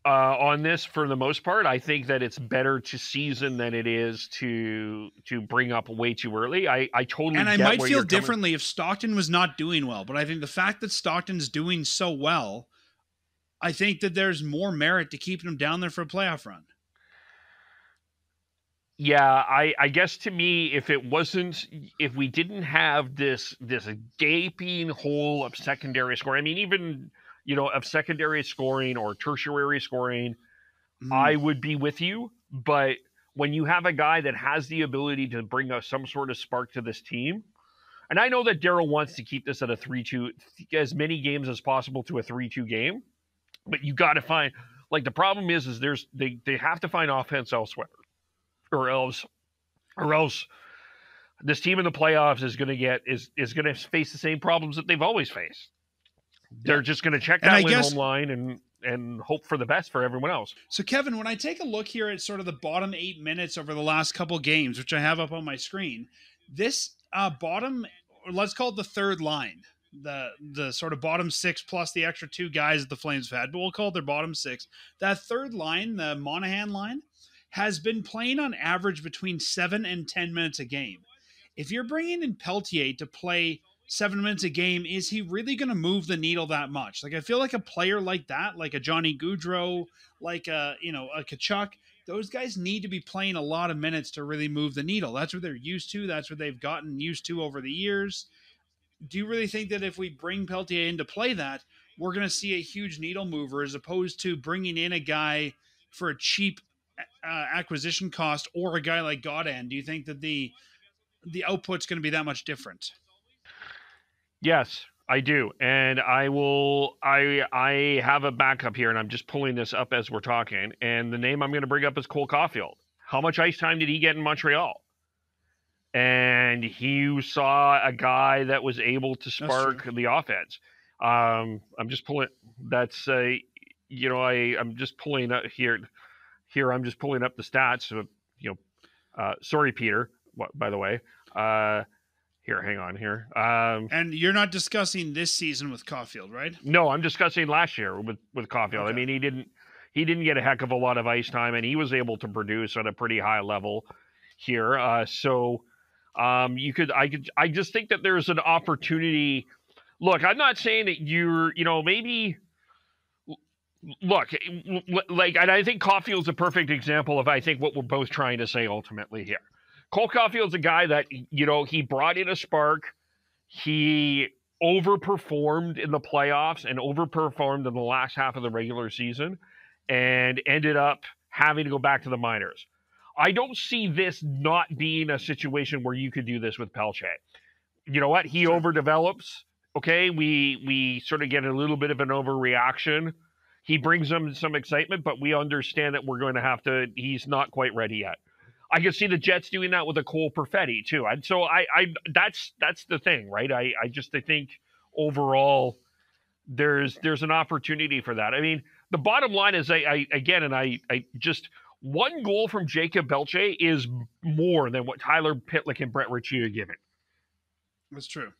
uh, on this for the most part. I think that it's better to season than it is to to bring up way too early. I I totally and I might feel differently if Stockton was not doing well, but I think the fact that Stockton's doing so well, I think that there's more merit to keeping him down there for a playoff run. Yeah, I I guess to me, if it wasn't, if we didn't have this this gaping hole of secondary score, I mean, even you know, of secondary scoring or tertiary scoring, mm. I would be with you. But when you have a guy that has the ability to bring us some sort of spark to this team, and I know that Daryl wants to keep this at a 3 2, as many games as possible to a 3 2 game, but you got to find, like, the problem is, is there's, they, they have to find offense elsewhere, or else, or else this team in the playoffs is going to get, is, is going to face the same problems that they've always faced they're just going to check that Lindholm guess, line and and hope for the best for everyone else. So, Kevin, when I take a look here at sort of the bottom eight minutes over the last couple games, which I have up on my screen, this uh, bottom, or let's call it the third line, the the sort of bottom six plus the extra two guys that the Flames have had, but we'll call it their bottom six. That third line, the Monahan line, has been playing on average between seven and ten minutes a game. If you're bringing in Peltier to play seven minutes a game, is he really going to move the needle that much? Like, I feel like a player like that, like a Johnny Gaudreau, like a, you know, a Tkachuk, those guys need to be playing a lot of minutes to really move the needle. That's what they're used to. That's what they've gotten used to over the years. Do you really think that if we bring Peltier in to play that, we're going to see a huge needle mover as opposed to bringing in a guy for a cheap uh, acquisition cost or a guy like Gawdin? Do you think that the the output's going to be that much different? Yes, I do, and I will. I I have a backup here, and I'm just pulling this up as we're talking. And the name I'm going to bring up is Cole Caufield. How much ice time did he get in Montreal? And he saw a guy that was able to spark the offense. Um, I'm just pulling. That's a, you know, I I'm just pulling up here. Here I'm just pulling up the stats. Of, you know, uh, sorry, Peter. What, by the way. Uh, here, hang on here. Um, and you're not discussing this season with Caufield, right? No, I'm discussing last year with with Caufield. Okay. I mean, he didn't he didn't get a heck of a lot of ice time, and he was able to produce at a pretty high level here. Uh, so um, you could, I could, I just think that there's an opportunity. Look, I'm not saying that you're, you know, maybe. Look, eh, like, and I think Caufield's a perfect example of I think what we're both trying to say ultimately here Cole Caufield's a guy that, you know, he brought in a spark. He overperformed in the playoffs and overperformed in the last half of the regular season and ended up having to go back to the minors. I don't see this not being a situation where you could do this with Pelche. You know what? He sure. overdevelops. Okay, we we sort of get a little bit of an overreaction. He brings them some excitement, but we understand that we're going to have to. He's not quite ready yet. I can see the Jets doing that with a Cole Perfetti too. And so I, I that's that's the thing, right? I, I just I think overall there's there's an opportunity for that. I mean, the bottom line is I, I again and I I just one goal from Jacob Belche is more than what Tyler Pitlick and Brett Ritchie are giving. That's true.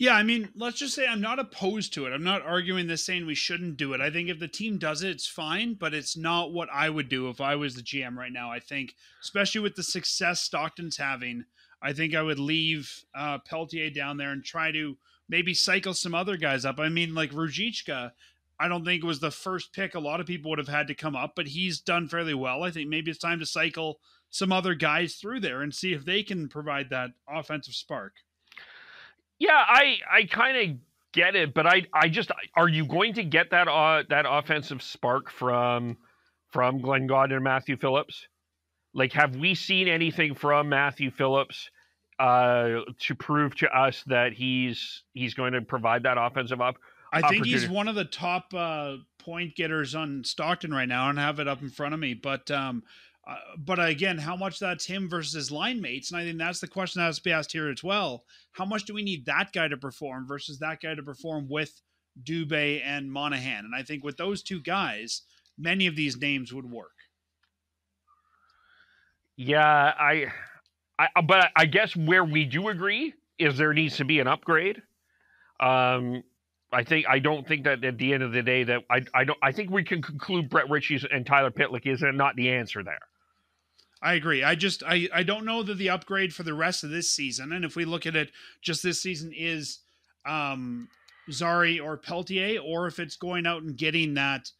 Yeah, I mean, let's just say I'm not opposed to it. I'm not arguing this saying we shouldn't do it. I think if the team does it, it's fine, but it's not what I would do if I was the GM right now. I think, especially with the success Stockton's having, I think I would leave uh, Peltier down there and try to maybe cycle some other guys up. I mean, like Ruzicka, I don't think was the first pick a lot of people would have had to come up, but he's done fairly well. I think maybe it's time to cycle some other guys through there and see if they can provide that offensive spark. Yeah, I I kind of get it, but I I just are you going to get that uh, that offensive spark from from Glenn Gawdin and Matthew Phillips? Like, have we seen anything from Matthew Phillips uh, to prove to us that he's he's going to provide that offensive up. I think he's one of the top uh, point getters on Stockton right now. I don't have it up in front of me, but um, uh, but again, how much that's him versus his line mates, and I think that's the question that has to be asked here as well. How much do we need that guy to perform versus that guy to perform with Dubé and Monahan? And I think with those two guys, many of these names would work. Yeah, I, I, but I guess where we do agree is there needs to be an upgrade. Um, I think I don't think that at the end of the day that I I don't I think we can conclude Brett Ritchie's and Tyler Pitlick is not the answer there. I agree. I just I I don't know that the upgrade for the rest of this season, and if we look at it just this season, is um Zary or Peltier, or if it's going out and getting that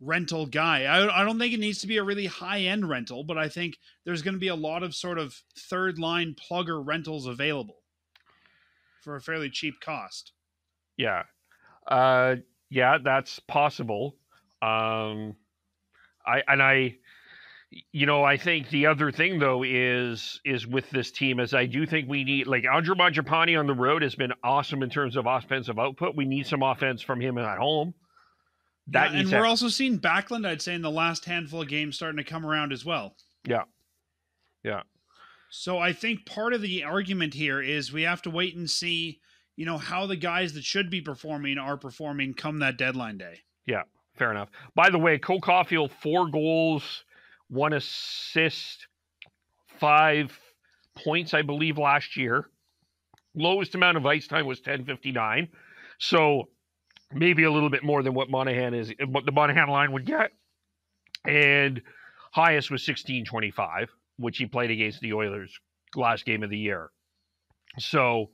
rental guy. I, I don't think it needs to be a really high end rental, but I think there's going to be a lot of sort of third line plugger rentals available for a fairly cheap cost. Yeah. Uh, yeah, that's possible. Um, I and I, you know, I think the other thing though is is with this team is I do think we need like Andrew Mangiapane on the road has been awesome in terms of offensive output. We need some offense from him at home. That yeah, and we're also seeing Backlund, I'd say, in the last handful of games starting to come around as well. Yeah. Yeah. So I think part of the argument here is we have to wait and see, you know, how the guys that should be performing are performing come that deadline day. Yeah, fair enough. By the way, Cole Caufield, four goals, one assist, five points, I believe, last year. Lowest amount of ice time was 1059. So maybe a little bit more than what Monahan is, what the Monahan line would get. And highest was 1625, which he played against the Oilers last game of the year. So,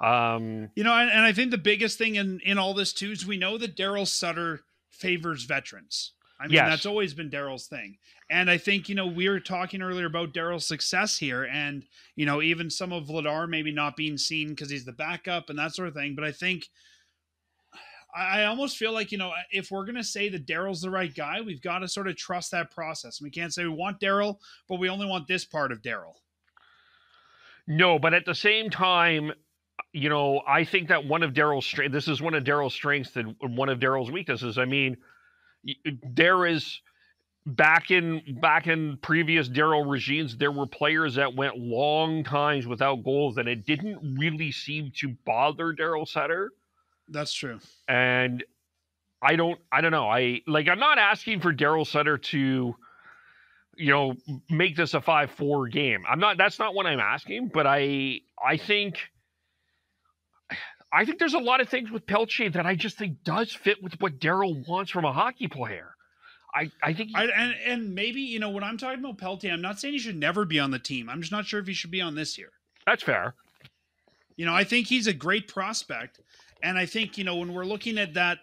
um, you know, and, and I think the biggest thing in, in all this too is we know that Daryl Sutter favors veterans. I mean, yes. that's always been Daryl's thing. And I think, you know, we were talking earlier about Daryl's success here and, you know, even some of Vladar maybe not being seen because he's the backup and that sort of thing. But I think I almost feel like you know if we're gonna say that Daryl's the right guy, we've got to sort of trust that process. We can't say we want Daryl, but we only want this part of Daryl. No, but at the same time, you know, I think that one of Daryl's strengths. This is one of Daryl's strengths and one of Daryl's weaknesses. I mean, there is back in back in previous Daryl regimes, there were players that went long times without goals, and it didn't really seem to bother Daryl Sutter that's true. And I don't I don't know. I like I'm not asking for Daryl Sutter to you know make this a 5-4 game. I'm not that's not what I'm asking, but I I think I think there's a lot of things with Pelche that I just think does fit with what Daryl wants from a hockey player. I, I think he, I, and and maybe you know when I'm talking about Peltier, I'm not saying he should never be on the team. I'm just not sure if he should be on this year. That's fair. You know, I think he's a great prospect, and I think, you know, when we're looking at that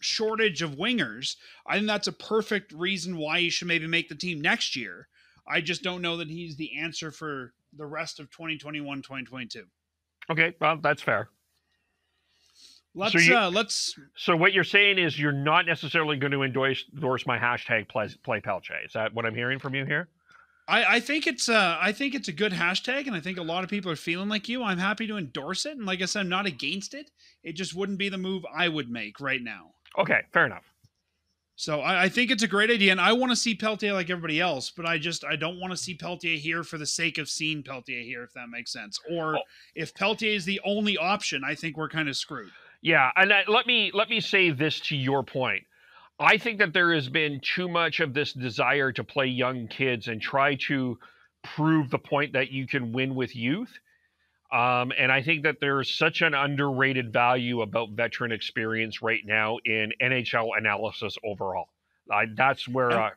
shortage of wingers, I think that's a perfect reason why he should maybe make the team next year. I just don't know that he's the answer for the rest of 2021, 2022. Okay, well, that's fair. Let's so you, uh, let's. So what you're saying is you're not necessarily going to endorse endorse my hashtag play, play Pelche. Is that what I'm hearing from you here? I, I think it's uh I think it's a good hashtag, and I think a lot of people are feeling like you. I'm happy to endorse it, and like I said, I'm not against it. It just wouldn't be the move I would make right now. Okay, fair enough. So I, I think it's a great idea, and I want to see Peltier like everybody else, but I just I don't want to see Peltier here for the sake of seeing Peltier here, if that makes sense. Or oh. if Peltier is the only option, I think we're kind of screwed. Yeah, and let me let me say this to your point. I think that there has been too much of this desire to play young kids and try to prove the point that you can win with youth. Um, and I think that there's such an underrated value about veteran experience right now in NHL analysis overall. I, that's where uh,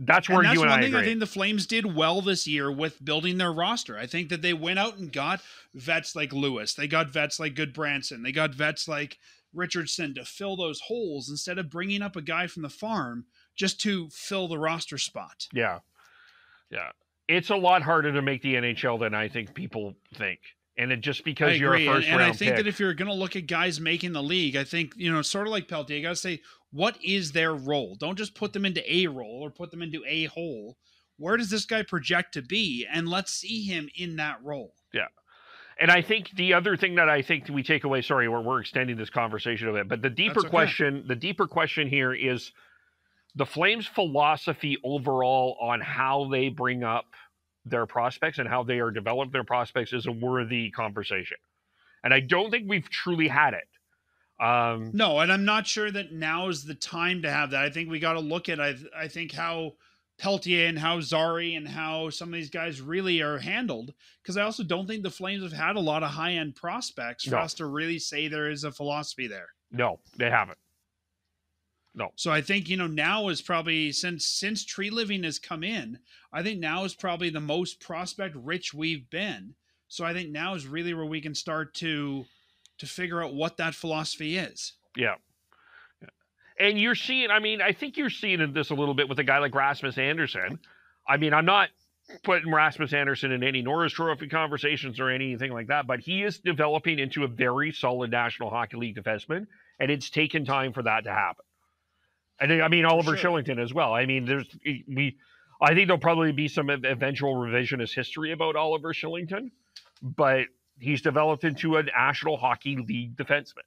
that's where and that's you and one I thing agree. I think the Flames did well this year with building their roster. I think that they went out and got vets like Lewis. They got vets like Gudbranson. They got vets like Richardson to fill those holes instead of bringing up a guy from the farm just to fill the roster spot. Yeah. Yeah. It's a lot harder to make the NHL than I think people think. And it just because you're a first and, and I think pick. that if you're going to look at guys making the league, I think, you know, sort of like Peltier, you got to say, what is their role? Don't just put them into a role or put them into a hole. where does this guy project to be? And let's see him in that role. Yeah. And I think the other thing that I think we take away, sorry, we're, we're extending this conversation a bit, but the deeper okay. question, the deeper question here is the Flames' philosophy overall on how they bring up their prospects and how they are developing their prospects is a worthy conversation. And I don't think we've truly had it. Um, no, and I'm not sure that now is the time to have that. I think we got to look at I I think how Peltier and how Zary and how some of these guys really are handled because I also don't think the Flames have had a lot of high end prospects for No. us to really say there is a philosophy there. no, they haven't. No. So I think you know now is probably since since Treliving has come in, I think now is probably the most prospect rich we've been. So I think now is really where we can start to to figure out what that philosophy is. Yeah. Yeah. And you're seeing, I mean, I think you're seeing this a little bit with a guy like Rasmus Andersson. I mean, I'm not putting Rasmus Andersson in any Norris Trophy conversations or anything like that, but he is developing into a very solid National Hockey League defenseman, and it's taken time for that to happen. And I mean, Oliver sure. Kylington as well. I mean, there's we, I think there'll probably be some eventual revisionist history about Oliver Kylington, but he's developed into a National Hockey League defenseman.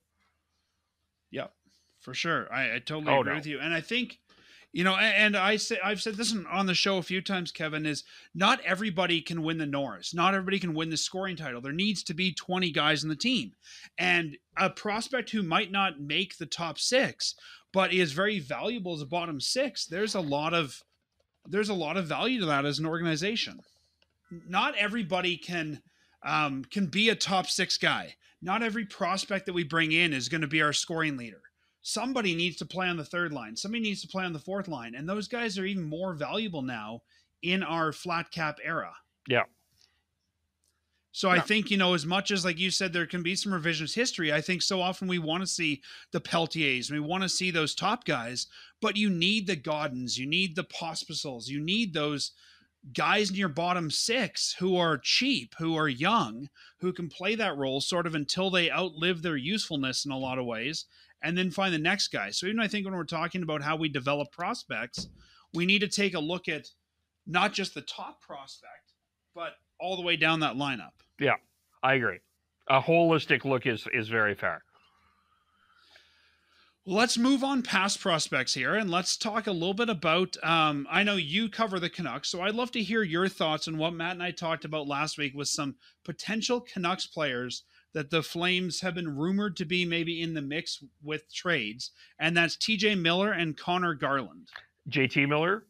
Yep, for sure. I, I totally Oh, agree no. with you. And I think, you know, a- and I say I've said this on- on the show a few times, Kevin, is not everybody can win the Norris. Not everybody can win the scoring title. There needs to be 20 guys in the team. And a prospect who might not make the top six, but is very valuable as a bottom six, there's a lot of there's a lot of value to that as an organization. Not everybody can um, can be a top six guy. Not every prospect that we bring in is going to be our scoring leader. Somebody needs to play on the third line. Somebody needs to play on the fourth line, and those guys are even more valuable now in our flat cap era. Yeah. So I think you know, as much as like you said, there can be some revisionist history. I think so often we want to see the Peltiers, we want to see those top guys, but you need the Gawdins, you need the Pospisils, you need those guys in your bottom six who are cheap, who are young, who can play that role sort of until they outlive their usefulness in a lot of ways, and then find the next guy. So even I think when we're talking about how we develop prospects, we need to take a look at not just the top prospect, but all the way down that lineup. Yeah, I agree. A holistic look is is very fair. Let's move on past prospects here and let's talk a little bit about. Um, I know you cover the Canucks, so I'd love to hear your thoughts on what Matt and I talked about last week with some potential Canucks players that the Flames have been rumored to be maybe in the mix with trades, and that's TJ Miller and Connor Garland. JT Miller.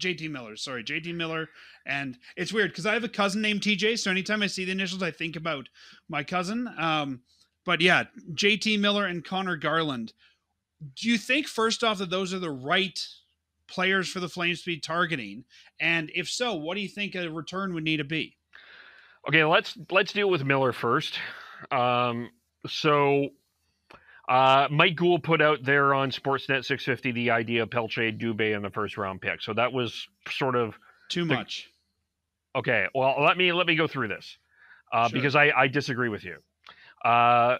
JT Miller, sorry, JT Miller. And it's weird because I have a cousin named TJ, so anytime I see the initials, I think about my cousin. Um, but yeah, JT Miller and Connor Garland. Do you think, first off, that those are the right players for the Flames to be targeting? And if so, what do you think a return would need to be? Okay, let's let's deal with Miller first. Um, so uh, Mike Gould put out there on Sportsnet 650 the idea of Pelche Dubé in the first round pick. So that was sort of Too The- much. okay. Well, let me let me go through this uh, Sure. because I, I disagree with you. Uh,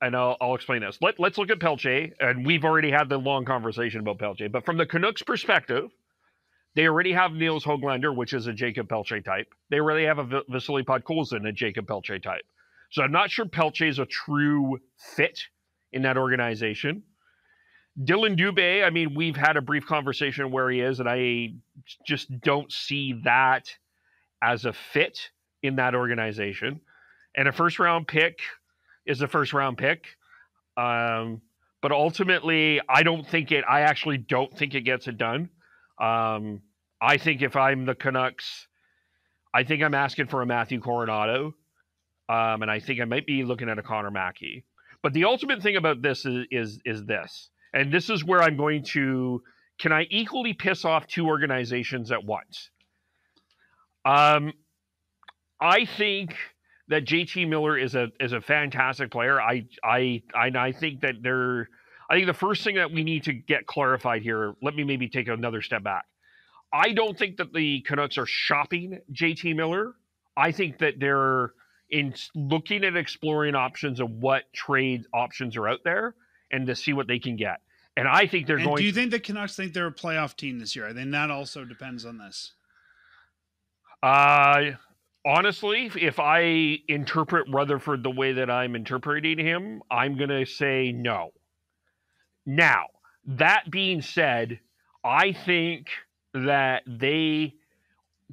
and I'll, I'll explain this. Let, let's look at Pelche, and we've already had the long conversation about Pelche. But from the Canucks' perspective, they already have Niels Hoglander, which is a Jacob Pelche type. They already have a V- Vasily Podkolzin, a Jacob Pelche type. So I'm not sure Pelche is a true fit in that organization. Dylan Dubé, I mean, we've had a brief conversation where he is, and I just don't see that as a fit in that organization. And a first round pick is a first round pick. Um, but ultimately, I don't think it, I actually don't think it gets it done. Um, I think if I'm the Canucks, I think I'm asking for a Matthew Coronato. Um, and I think I might be looking at a Connor Mackey. But the ultimate thing about this is, is is this, and this is where I'm going to can I equally piss off two organizations at once? Um, I think that JT Miller is a is a fantastic player. I I I, I think that they're. I think the first thing that we need to get clarified here. Let me maybe take another step back. I don't think that the Canucks are shopping JT Miller. I think that they're in looking at exploring options of what trade options are out there and to see what they can get. And I think they're And going. do you think the Canucks think they're a playoff team this year? I think that also depends on this. Uh, honestly, if I interpret Rutherford the way that I'm interpreting him, I'm going to say no. Now, that being said, I think that they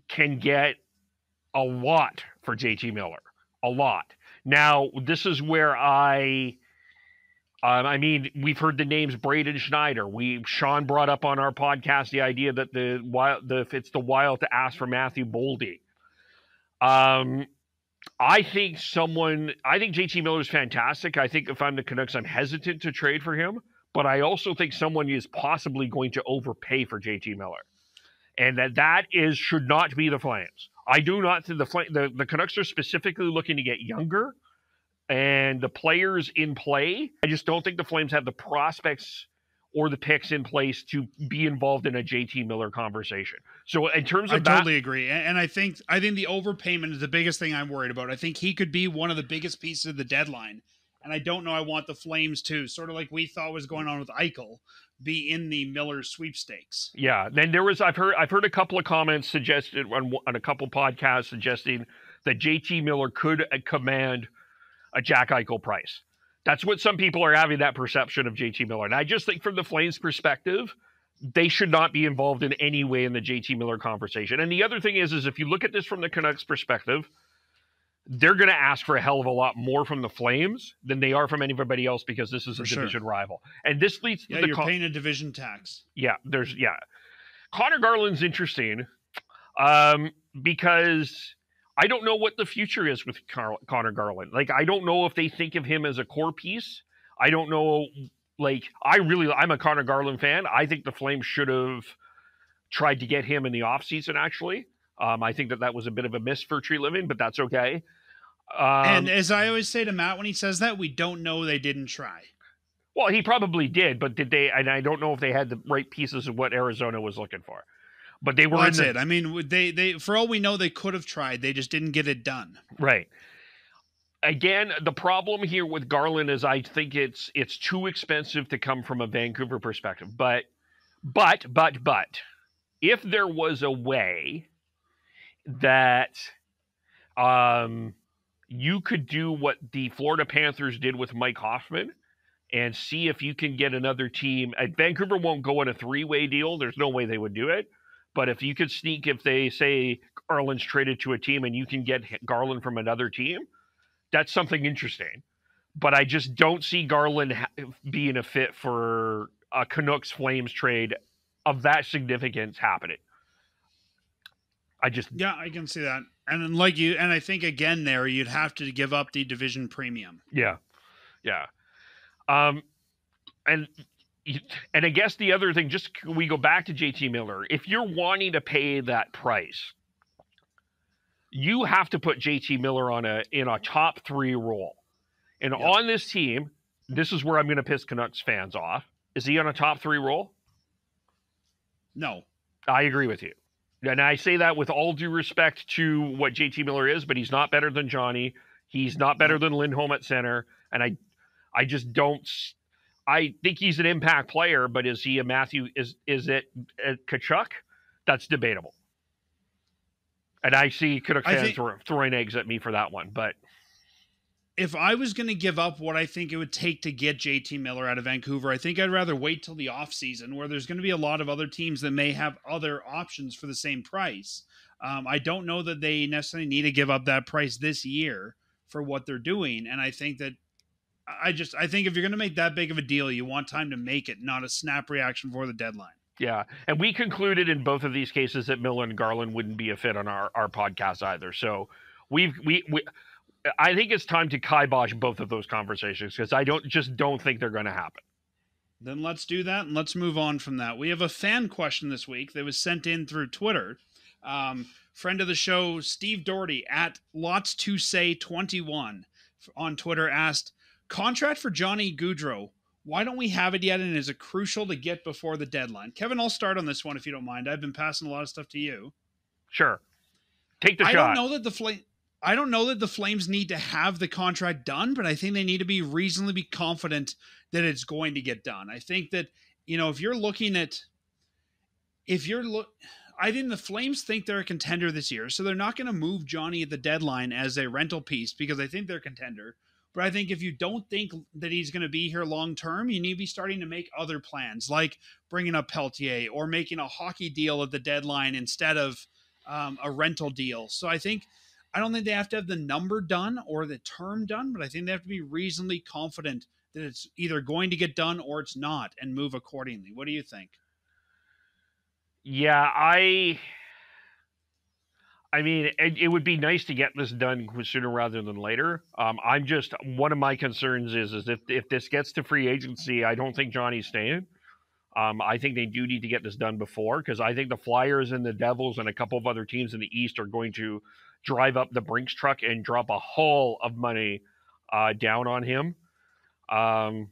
can get a lot for JT Miller. A lot. Now, this is where I um, I mean, we've heard the names Braden Schneider. We Sean brought up on our podcast the idea that the wild the it's the wild to ask for Matthew Boldy. Um, I think someone. I think JT Miller is fantastic. I think if I'm the Canucks, I'm hesitant to trade for him, but I also think someone is possibly going to overpay for JT Miller, and that that is should not be the Flames. I do not think the the the Canucks are specifically looking to get younger and the players in play. I just don't think the Flames have the prospects or the picks in place to be involved in a JT Miller conversation. So in terms of I that, totally agree, and I think I think the overpayment is the biggest thing I'm worried about. I think he could be one of the biggest pieces of the deadline, and I don't know. I want the Flames to sort of like we thought was going on with Eichel, be in the Miller sweepstakes. Yeah. Then there was I've heard I've heard a couple of comments suggested on, on a couple podcasts suggesting that JT Miller could uh, command a Jack Eichel price. That's what some people are having that perception of JT Miller. And I just think from the Flames perspective, they should not be involved in any way in the JT Miller conversation. And the other thing is, is if you look at this from the Canucks perspective, they're going to ask for a hell of a lot more from the Flames than they are from anybody else because this is For a sure. division rival. And this leads to Yeah, the you're con- paying a division tax. yeah, there's yeah. Connor Garland's interesting um, because I don't know what the future is with Car- Connor Garland. Like, I don't know if they think of him as a core piece. I don't know. Like, I really, I'm a Connor Garland fan. I think the Flames should have tried to get him in the offseason, actually. Um, I think that that was a bit of a miss for Treliving, but that's okay. Um, and as I always say to Matt when he says that, we don't know they didn't try. well, he probably did, but did they? And I don't know if they had the right pieces of what Arizona was looking for. But they were Well, in that's the, it. I mean, they they for all we know, they could have tried. They just didn't get it done. Right. Again, the problem here with Garland is I think it's it's too expensive to come from a Vancouver perspective. But but but but if there was a way that um you could do what the Florida Panthers did with Mike Hoffman and see if you can get another team. Vancouver won't go on a three-way deal. There's no way they would do it. But if you could sneak, if they say Garland's traded to a team and you can get Garland from another team, that's something interesting. But I just don't see Garland ha- being a fit for a Canucks Flames trade of that significance happening. I just Yeah, I can see that. And then like you, and I think again there, you'd have to give up the division premium. Yeah, yeah. Um, and and I guess the other thing, just we go back to JT Miller. If you're wanting to pay that price, you have to put JT Miller on a in a top three role. And Yeah. on this team, this is where I'm going to piss Canucks fans off. Is he on a top three role? No, I agree with you. And I say that with all due respect to what JT Miller is, but he's not better than Johnny. He's not better than Lindholm at center. And I I just don't I think he's an impact player, but is he a Matthew is is it a Tkachuk? That's debatable. And I see Canucks I fans think- throw- throwing eggs at me for that one, but if I was going to give up what I think it would take to get JT Miller out of Vancouver, I think I'd rather wait till the offseason where there's going to be a lot of other teams that may have other options for the same price. Um, I don't know that they necessarily need to give up that price this year for what they're doing. And I think that I just I think if you're going to make that big of a deal, you want time to make it, not a snap reaction for the deadline. Yeah, and we concluded in both of these cases that Miller and Garland wouldn't be a fit on our, our podcast either. So we've we, we I think it's time to kibosh both of those conversations because I don't just don't think they're going to happen. Then let's do that and let's move on from that. We have a fan question this week that was sent in through Twitter. Um, friend of the show, Steve Doherty at lots to say 21 on Twitter asked, contract for Johnny Gaudreau. Why don't we have it yet? And is it crucial to get before the deadline? Kevin, I'll start on this one if you don't mind. I've been passing a lot of stuff to you. Sure, take the I shot. don't know that the flame. I don't know that the Flames need to have the contract done, but I think they need to be reasonably be confident that it's going to get done. I think that you know if you're looking at if you're look, I think the Flames think they're a contender this year, so they're not going to move Johnny at the deadline as a rental piece because I think they're a contender. But I think if you don't think that he's going to be here long term, you need to be starting to make other plans, like bringing up Peltier or making a hockey deal at the deadline instead of um, a rental deal. So I think I don't think they have to have the number done or the term done, but I think they have to be reasonably confident that it's either going to get done or it's not and move accordingly. What do you think? Yeah, I I mean, it, it, would be nice to get this done sooner rather than later. Um, I'm just one of my concerns is is if if this gets to free agency, I don't think Johnny's staying. Um, I think they do need to get this done before because I think the Flyers and the Devils and a couple of other teams in the East are going to drive up the Brinks truck and drop a haul of money uh, down on him. Um,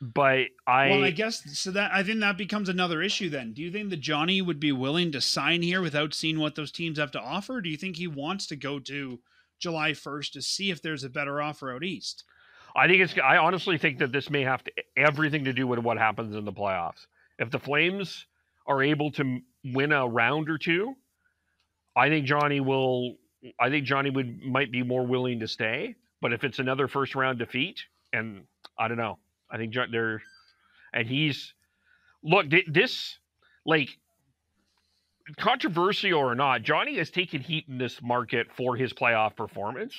but I well, I guess so that I think that becomes another issue. Then, do you think that Johnny would be willing to sign here without seeing what those teams have to offer? do you think he wants to go to July first to see if there's a better offer out east? I think it's. I honestly think that this may have to everything to do with what happens in the playoffs. If the Flames are able to win a round or two, I think Johnny will. I think Johnny would might be more willing to stay. But if it's another first round defeat, and I don't know, I think they're, and he's, look, this, like, controversial or not, Johnny has taken heat in this market for his playoff performance.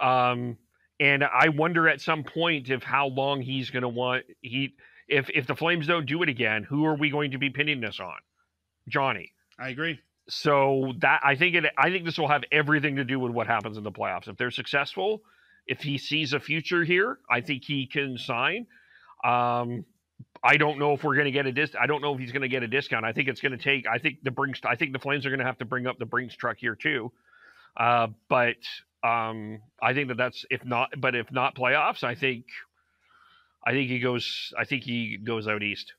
Um, and I wonder at some point if how long he's going to want he if if the Flames don't do it again, who are we going to be pinning this on? Johnny. I agree. So that I think it I think this will have everything to do with what happens in the playoffs. If they're successful, if he sees a future here, I think he can sign. Um, I don't know if we're going to get a dis. I don't know if he's going to get a discount. I think it's going to take. I think the Brinks. I think the Flames are going to have to bring up the Brinks truck here too. Uh, but um, I think that that's if not. But if not playoffs, I think. I think he goes. I think he goes out east.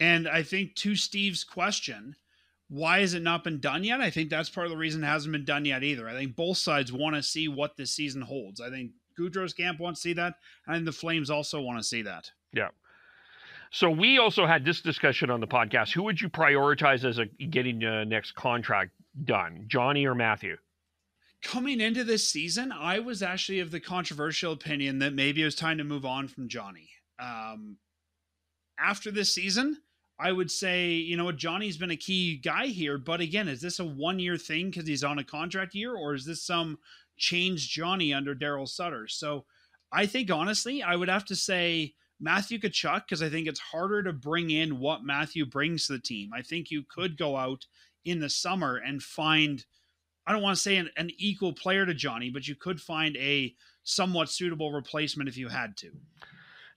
And I think to Steve's question, why has it not been done yet? I think that's part of the reason it hasn't been done yet either. I think both sides want to see what this season holds. I think Gaudreau's camp wants to see that, and the Flames also want to see that. Yeah. So we also had this discussion on the podcast. Who would you prioritize as a getting a next contract done, Johnny or Matthew? Coming into this season, I was actually of the controversial opinion that maybe it was time to move on from Johnny. Um, after this season, I would say, you know, Johnny's been a key guy here, but again, is this a one year thing because he's on a contract year, or is this some change Johnny under Darryl Sutter? So I think honestly, I would have to say Matthew Tkachuk because I think it's harder to bring in what Matthew brings to the team. I think you could go out in the summer and find, I don't want to say an, an equal player to Johnny, but you could find a somewhat suitable replacement if you had to.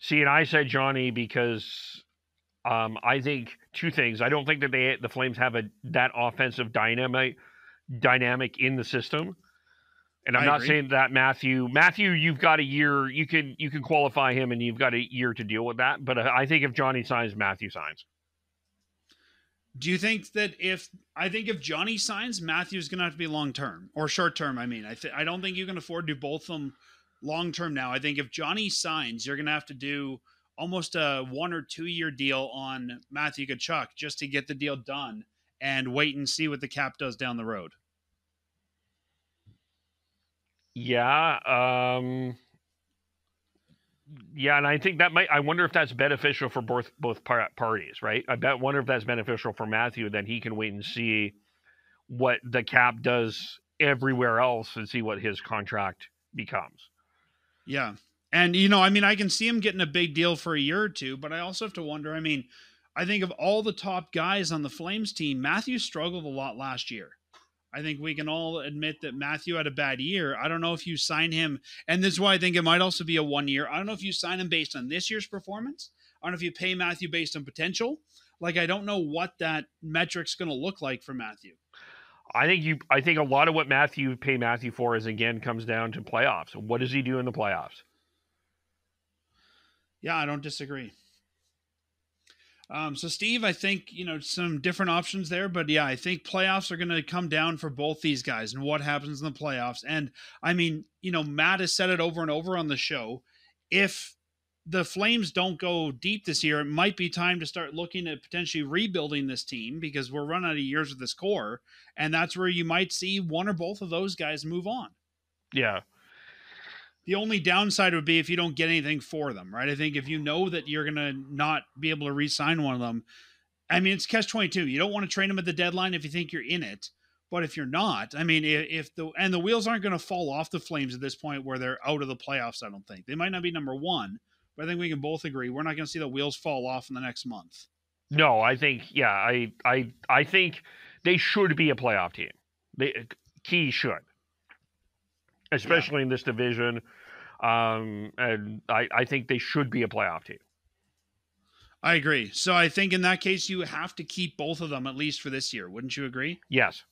See, and I said Johnny because um, I think two things. I don't think that they the Flames have a that offensive dynamic dynamic in the system. And I'm I not agree. saying that Matthew Matthew you've got a year you can you can qualify him and you've got a year to deal with that. But I think if Johnny signs, Matthew signs. Do you think that if I think if Johnny signs, Matthew's going to have to be long term or short term? I mean, I th- I don't think you can afford to do both of them long term now. I think if Johnny signs, you're going to have to do almost a one or two year deal on Matthew Tkachuk just to get the deal done and wait and see what the cap does down the road. Yeah. Um, yeah, and I think that might. I wonder if that's beneficial for both both parties, right? I bet wonder if that's beneficial for Matthew. Then he can wait and see what the cap does everywhere else and see what his contract becomes. Yeah, and you know, I mean, I can see him getting a big deal for a year or two, but I also have to wonder. I mean, I think of all the top guys on the Flames team, Matthew struggled a lot last year. I think we can all admit that Matthew had a bad year. I don't know if you sign him, and this is why I think it might also be a one year. I don't know if you sign him based on this year's performance. I don't know if you pay Matthew based on potential. Like I don't know what that metric's going to look like for Matthew. I think you. I think a lot of what Matthew pay Matthew for is again comes down to playoffs. What does he do in the playoffs? Yeah, I don't disagree. Um, so Steve, I think you know some different options there, but yeah, I think playoffs are going to come down for both these guys and what happens in the playoffs. And I mean, you know, Matt has said it over and over on the show. If the Flames don't go deep this year, it might be time to start looking at potentially rebuilding this team because we're running out of years with this core, and that's where you might see one or both of those guys move on. Yeah. The only downside would be if you don't get anything for them, right? I think if you know that you're gonna not be able to re-sign one of them, I mean it's catch twenty two. You don't want to trade them at the deadline if you think you're in it. But if you're not, I mean, if, if the and the wheels aren't going to fall off the Flames at this point where they're out of the playoffs, I don't think they might not be number one, but I think we can both agree we're not going to see the wheels fall off in the next month. No, I think yeah, I I I think they should be a playoff team. They key should, especially yeah. in this division. Um, and I I think they should be a playoff team. I agree. So I think in that case you have to keep both of them at least for this year. Wouldn't you agree? Yes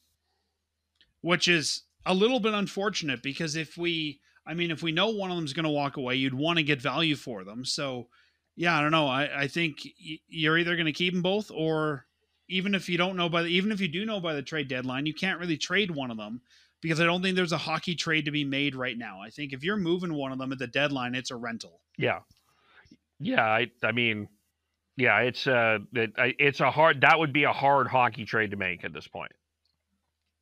which is a little bit unfortunate because if we, I mean, if we know one of them is going to walk away, you'd want to get value for them. So, yeah, I don't know. I, I think you're either going to keep them both, or even if you don't know by the, even if you do know by the trade deadline, you can't really trade one of them because I don't think there's a hockey trade to be made right now. I think if you're moving one of them at the deadline, it's a rental. Yeah, yeah. I, I mean, yeah, it's uh, it, it's a hard. That would be a hard hockey trade to make at this point.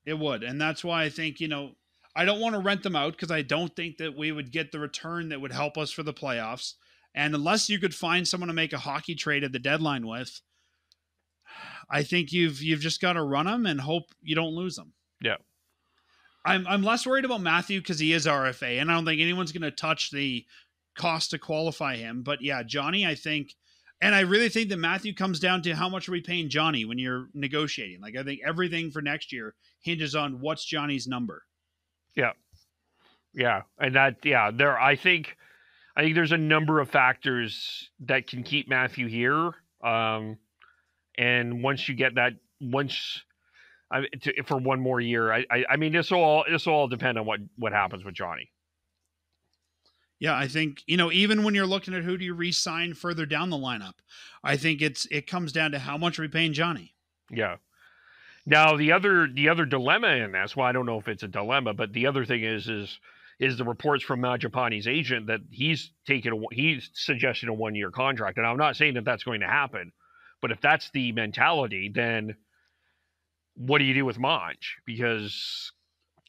It would. And that's why I think, you know, I don't want to rent them out because I don't think that we would get the return that would help us for the playoffs. And unless you could find someone to make a hockey trade at the deadline with, I think you've you've just got to run them and hope you don't lose them. Yeah. I'm I'm less worried about Matthew because he is RFA, and I don't think anyone's going to touch the cost to qualify him. But yeah, Johnny, I think and I really think that Matthew comes down to how much are we paying Johnny when you're negotiating. Like I think everything for next year hinges on what's Johnny's number. Yeah. Yeah. And that yeah, there I think I think there's a number of factors that can keep Matthew here. Um and once you get that once I, to, for one more year, I, I, I mean this will all this will all depend on what what happens with Johnny. Yeah, I think you know even when you're looking at who do you re-sign further down the lineup, I think it's it comes down to how much are we paying Johnny. Yeah. Now the other the other dilemma in that's why I don't know if it's a dilemma, but the other thing is is is the reports from Mangiapane's agent that he's taken a, he's suggesting a one year contract, and I'm not saying that that's going to happen, but if that's the mentality, then what do you do with Monch? Because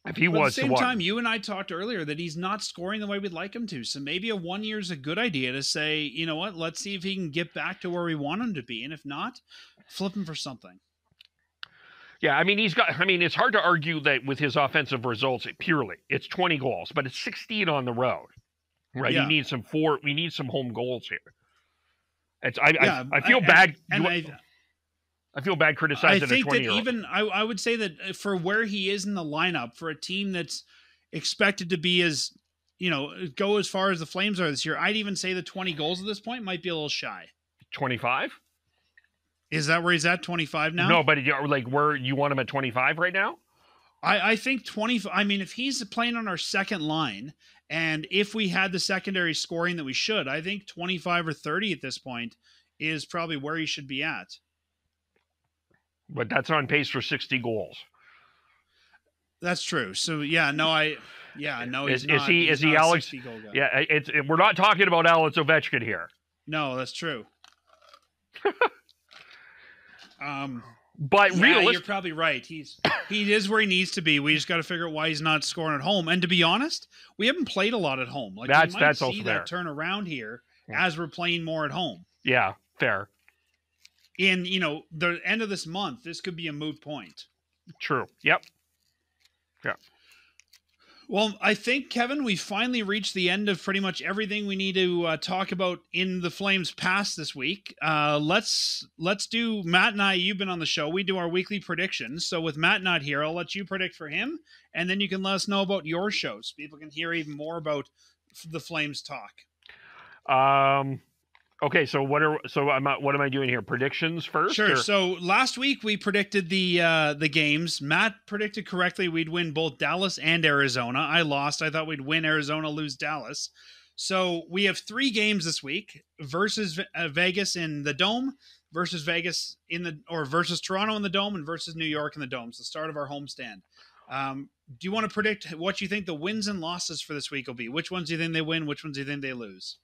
if he but was at the same time, you and I talked earlier that he's not scoring the way we'd like him to. So maybe a one year is a good idea to say, you know what, let's see if he can get back to where we want him to be, and if not, flip him for something. Yeah, I mean he's got. I mean it's hard to argue that with his offensive results purely, it's 20 goals, but it's 16 on the road, right? Yeah. He needs some four. We need some home goals here. It's I yeah, I, I, feel bad. And, and I, I feel bad criticizing. I think that even I, I would say that uh, for where he is in the lineup for a team that's expected to be as you know go as far as the Flames are this year, I'd even say the twenty goals at this point might be a little shy. Twenty five. Is that where he's at? Twenty five now? No, but like where you want him at twenty five right now? I, I think 20 i mean if he's playing on our second line and if we had the secondary scoring that we should i think 25 or 30 at this point is probably where he should be at but that's on pace for 60 goals. That's true. So yeah, no, I yeah, no, is, not, is he is he Alex? Yeah, it's it, we're not talking about Alex Ovechkin here. No, that's true. um, but yeah, realistic- you're probably right. He's he is where he needs to be. We just got to figure out why he's not scoring at home. And to be honest, we haven't played a lot at home. Like that's we that's see also that there. turn around here as we're playing more at home. Yeah, fair in you know the end of this month this could be a moot point. True. Yep. Yeah. Well i think kevin we finally reached the end of pretty much everything we need to uh, talk about in the flames past this week. Uh, let's let's do matt and i you've been on the show. We do our weekly predictions. So with matt not here i'll let you predict for him and then you can let us know about your shows. People can hear even more about the flames talk. Um Okay, so what are so I'm what am I doing here? Predictions first? Sure. Or? So last week we predicted the uh the games. Matt predicted correctly we'd win both Dallas and Arizona. I lost. I thought we'd win Arizona, lose Dallas. So we have three games this week versus uh, Vegas in the Dome, versus Vegas in the or versus Toronto in the Dome, and versus New York in the Dome. It's the start of our homestand. Um, do you want to predict what you think the wins and losses for this week will be? Which ones do you think they win? Which ones do you think they lose?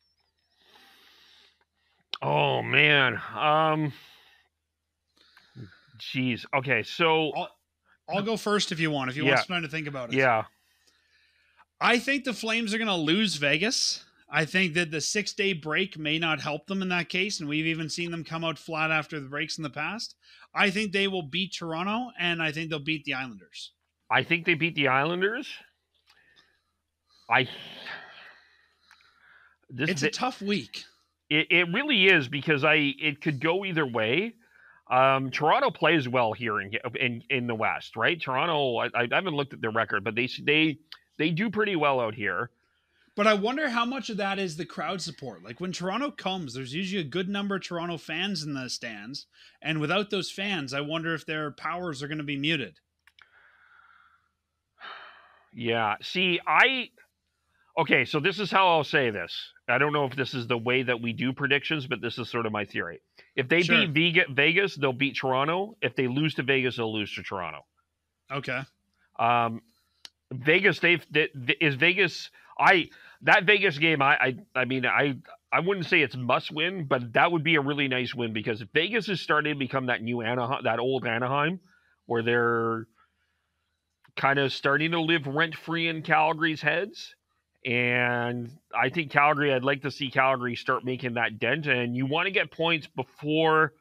Oh man. Um. Jeez. Okay. So. I'll, I'll go first if you want. If you Yeah. want some time to think about it. Yeah. I think the Flames are going to lose Vegas. I think that the six day break may not help them in that case, and we've even seen them come out flat after the breaks in the past. I think they will beat Toronto, and I think they'll beat the Islanders. I think they beat the Islanders. I. This It's a tough week. It, it really is because I it could go either way. Um, Toronto plays well here in in in the West, right? Toronto, I, I haven't looked at their record, but they they they do pretty well out here. But I wonder how much of that is the crowd support. Like when Toronto comes, there's usually a good number of Toronto fans in the stands. And without those fans, I wonder if their powers are going to be muted. Yeah. See, I okay. So this is how I'll say this. I don't know if this is the way that we do predictions, but this is sort of my theory. If they Sure. beat Vegas, they'll beat Toronto. If they lose to Vegas, they'll lose to Toronto. Okay. Um, Vegas, they've they, is Vegas. I that Vegas game. I, I I mean I I wouldn't say it's must win, but that would be a really nice win because Vegas is starting to become that new Anaheim, that old Anaheim, where they're kind of starting to live rent free in Calgary's heads. And I think Calgary, I'd like to see Calgary start making that dent. And you want to get points before.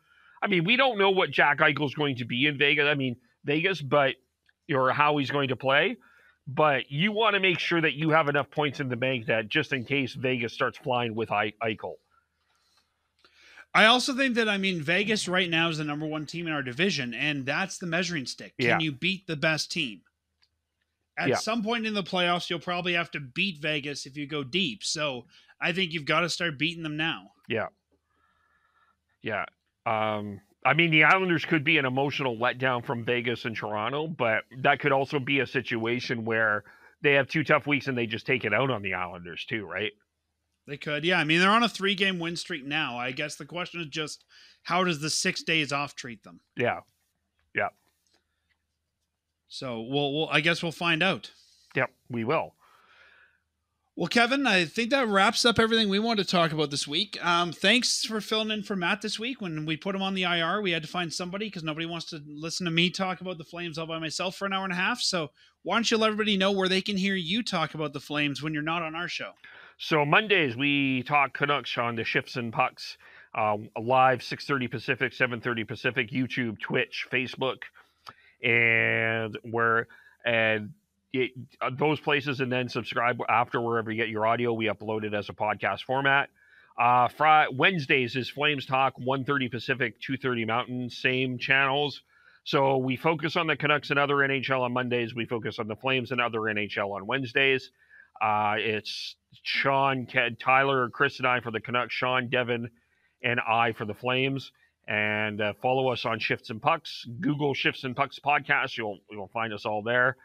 I mean, we don't know what Jack Eichel's going to be in Vegas. I mean, Vegas, but or how he's going to play. But you want to make sure that you have enough points in the bank that just in case Vegas starts flying with Eichel. I also think that I mean Vegas right now is the number one team in our division, and that's the measuring stick. Can Yeah. you beat the best team? At Yeah. some point in the playoffs, you'll probably have to beat Vegas if you go deep. So I think you've got to start beating them now. Yeah. Yeah. Um, I mean, the Islanders could be an emotional letdown from Vegas and Toronto, but that could also be a situation where they have two tough weeks and they just take it out on the Islanders too, right? They could, yeah. I mean, they're on a three-game win streak now. I guess the question is just how does the six days off treat them? Yeah. Yeah. So we'll, we'll I guess we'll find out. Yep. We will. Well, Kevin, I think that wraps up everything we wanted to talk about this week. Um, thanks for filling in for Matt this week. When we put him on the IR, we had to find somebody because nobody wants to listen to me talk about the Flames all by myself for an hour and a half. So why don't you let everybody know where they can hear you talk about the Flames when you're not on our show? So Mondays we talk Canucks on the shifts and pucks, uh, live six thirty Pacific, seven thirty Pacific, YouTube, Twitch, Facebook, and where and it, uh, those places, and then subscribe after wherever you get your audio. We upload it as a podcast format. Uh, Friday, Wednesdays is Flames Talk, 1.30 Pacific, 2.30 Mountain, same channels. So we focus on the Canucks and other NHL on Mondays. We focus on the Flames and other NHL on Wednesdays. Uh, it's Sean, Ken, Tyler, Chris, and I for the Canucks, Sean, Devin, and I for the Flames. And uh, follow us on Shifts and Pucks. Google Shifts and Pucks podcast. You'll you'll find us all there.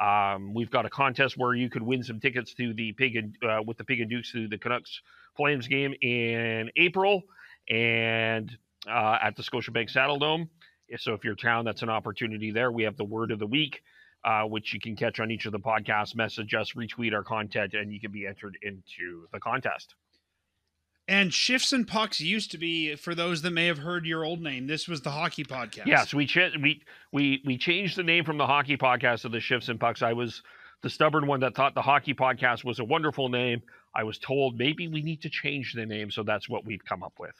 Um, we've got a contest where you could win some tickets to the Pig and uh, with the Pig and Dukes to the Canucks Flames game in April, and uh, at the Scotiabank Saddledome. So if you're town, that's an opportunity there. We have the word of the week uh, which you can catch on each of the podcasts. Message us, retweet our content, and you can be entered into the contest. And Shifts and Pucks used to be, for those that may have heard your old name, this was the hockey podcast. Yes, we ch- we we we changed the name from the hockey podcast to the Shifts and Pucks. I was the stubborn one that thought the hockey podcast was a wonderful name. I was told maybe we need to change the name, so that's what we've come up with.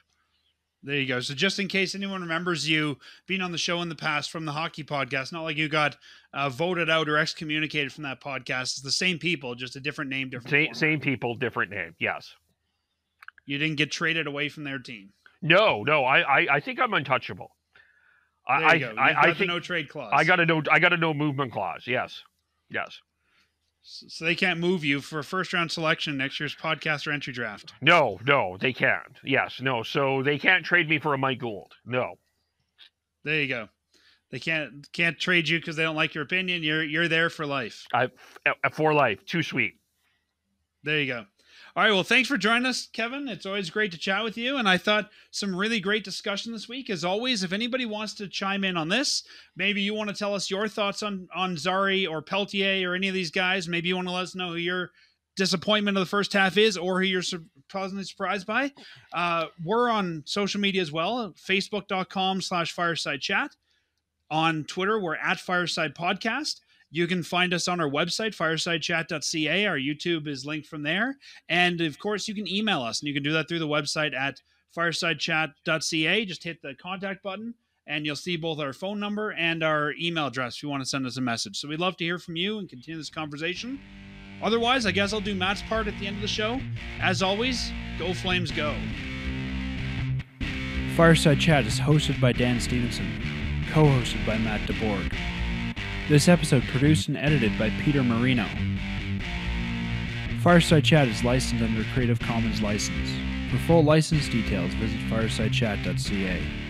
There you go. So just in case anyone remembers you being on the show in the past from the hockey podcast, not like you got uh, voted out or excommunicated from that podcast. It's the same people, just a different name, different. Same, format. same people, different name. Yes. You didn't get traded away from their team. No, no. I I, I think I'm untouchable. There I you go. You've I, got I think no trade clause. I got a no I got a no movement clause. Yes. Yes. so they can't move you for a first round selection next year's podcast or entry draft. No, no, they can't. Yes, no. So they can't trade me for a Mike Gould. No. There you go. They can't can't trade you because they don't like your opinion. You're you're there for life. I uh, for life. Too sweet. There you go. All right. Well, thanks for joining us, Kevin. It's always great to chat with you. And I thought some really great discussion this week. As always, if anybody wants to chime in on this, maybe you want to tell us your thoughts on on Zary or Pelletier or any of these guys. Maybe you want to let us know who your disappointment of the first half is or who you're su- pleasantly surprised by. Uh, we're on social media as well, facebook.com slash fireside chat. On Twitter, we're at Fireside Podcast. You can find us on our website, firesidechat.ca. Our YouTube is linked from there. And of course, you can email us, and you can do that through the website at firesidechat.ca. Just hit the contact button, and you'll see both our phone number and our email address if you want to send us a message. So we'd love to hear from you and continue this conversation. Otherwise, I guess I'll do Matt's part at the end of the show. As always, go Flames go. Fireside Chat is hosted by Dan Stevenson, co hosted by Matt DeBorg. This episode produced and edited by Peter Marino. Fireside Chat is licensed under a Creative Commons license. For full license details, visit firesidechat.ca.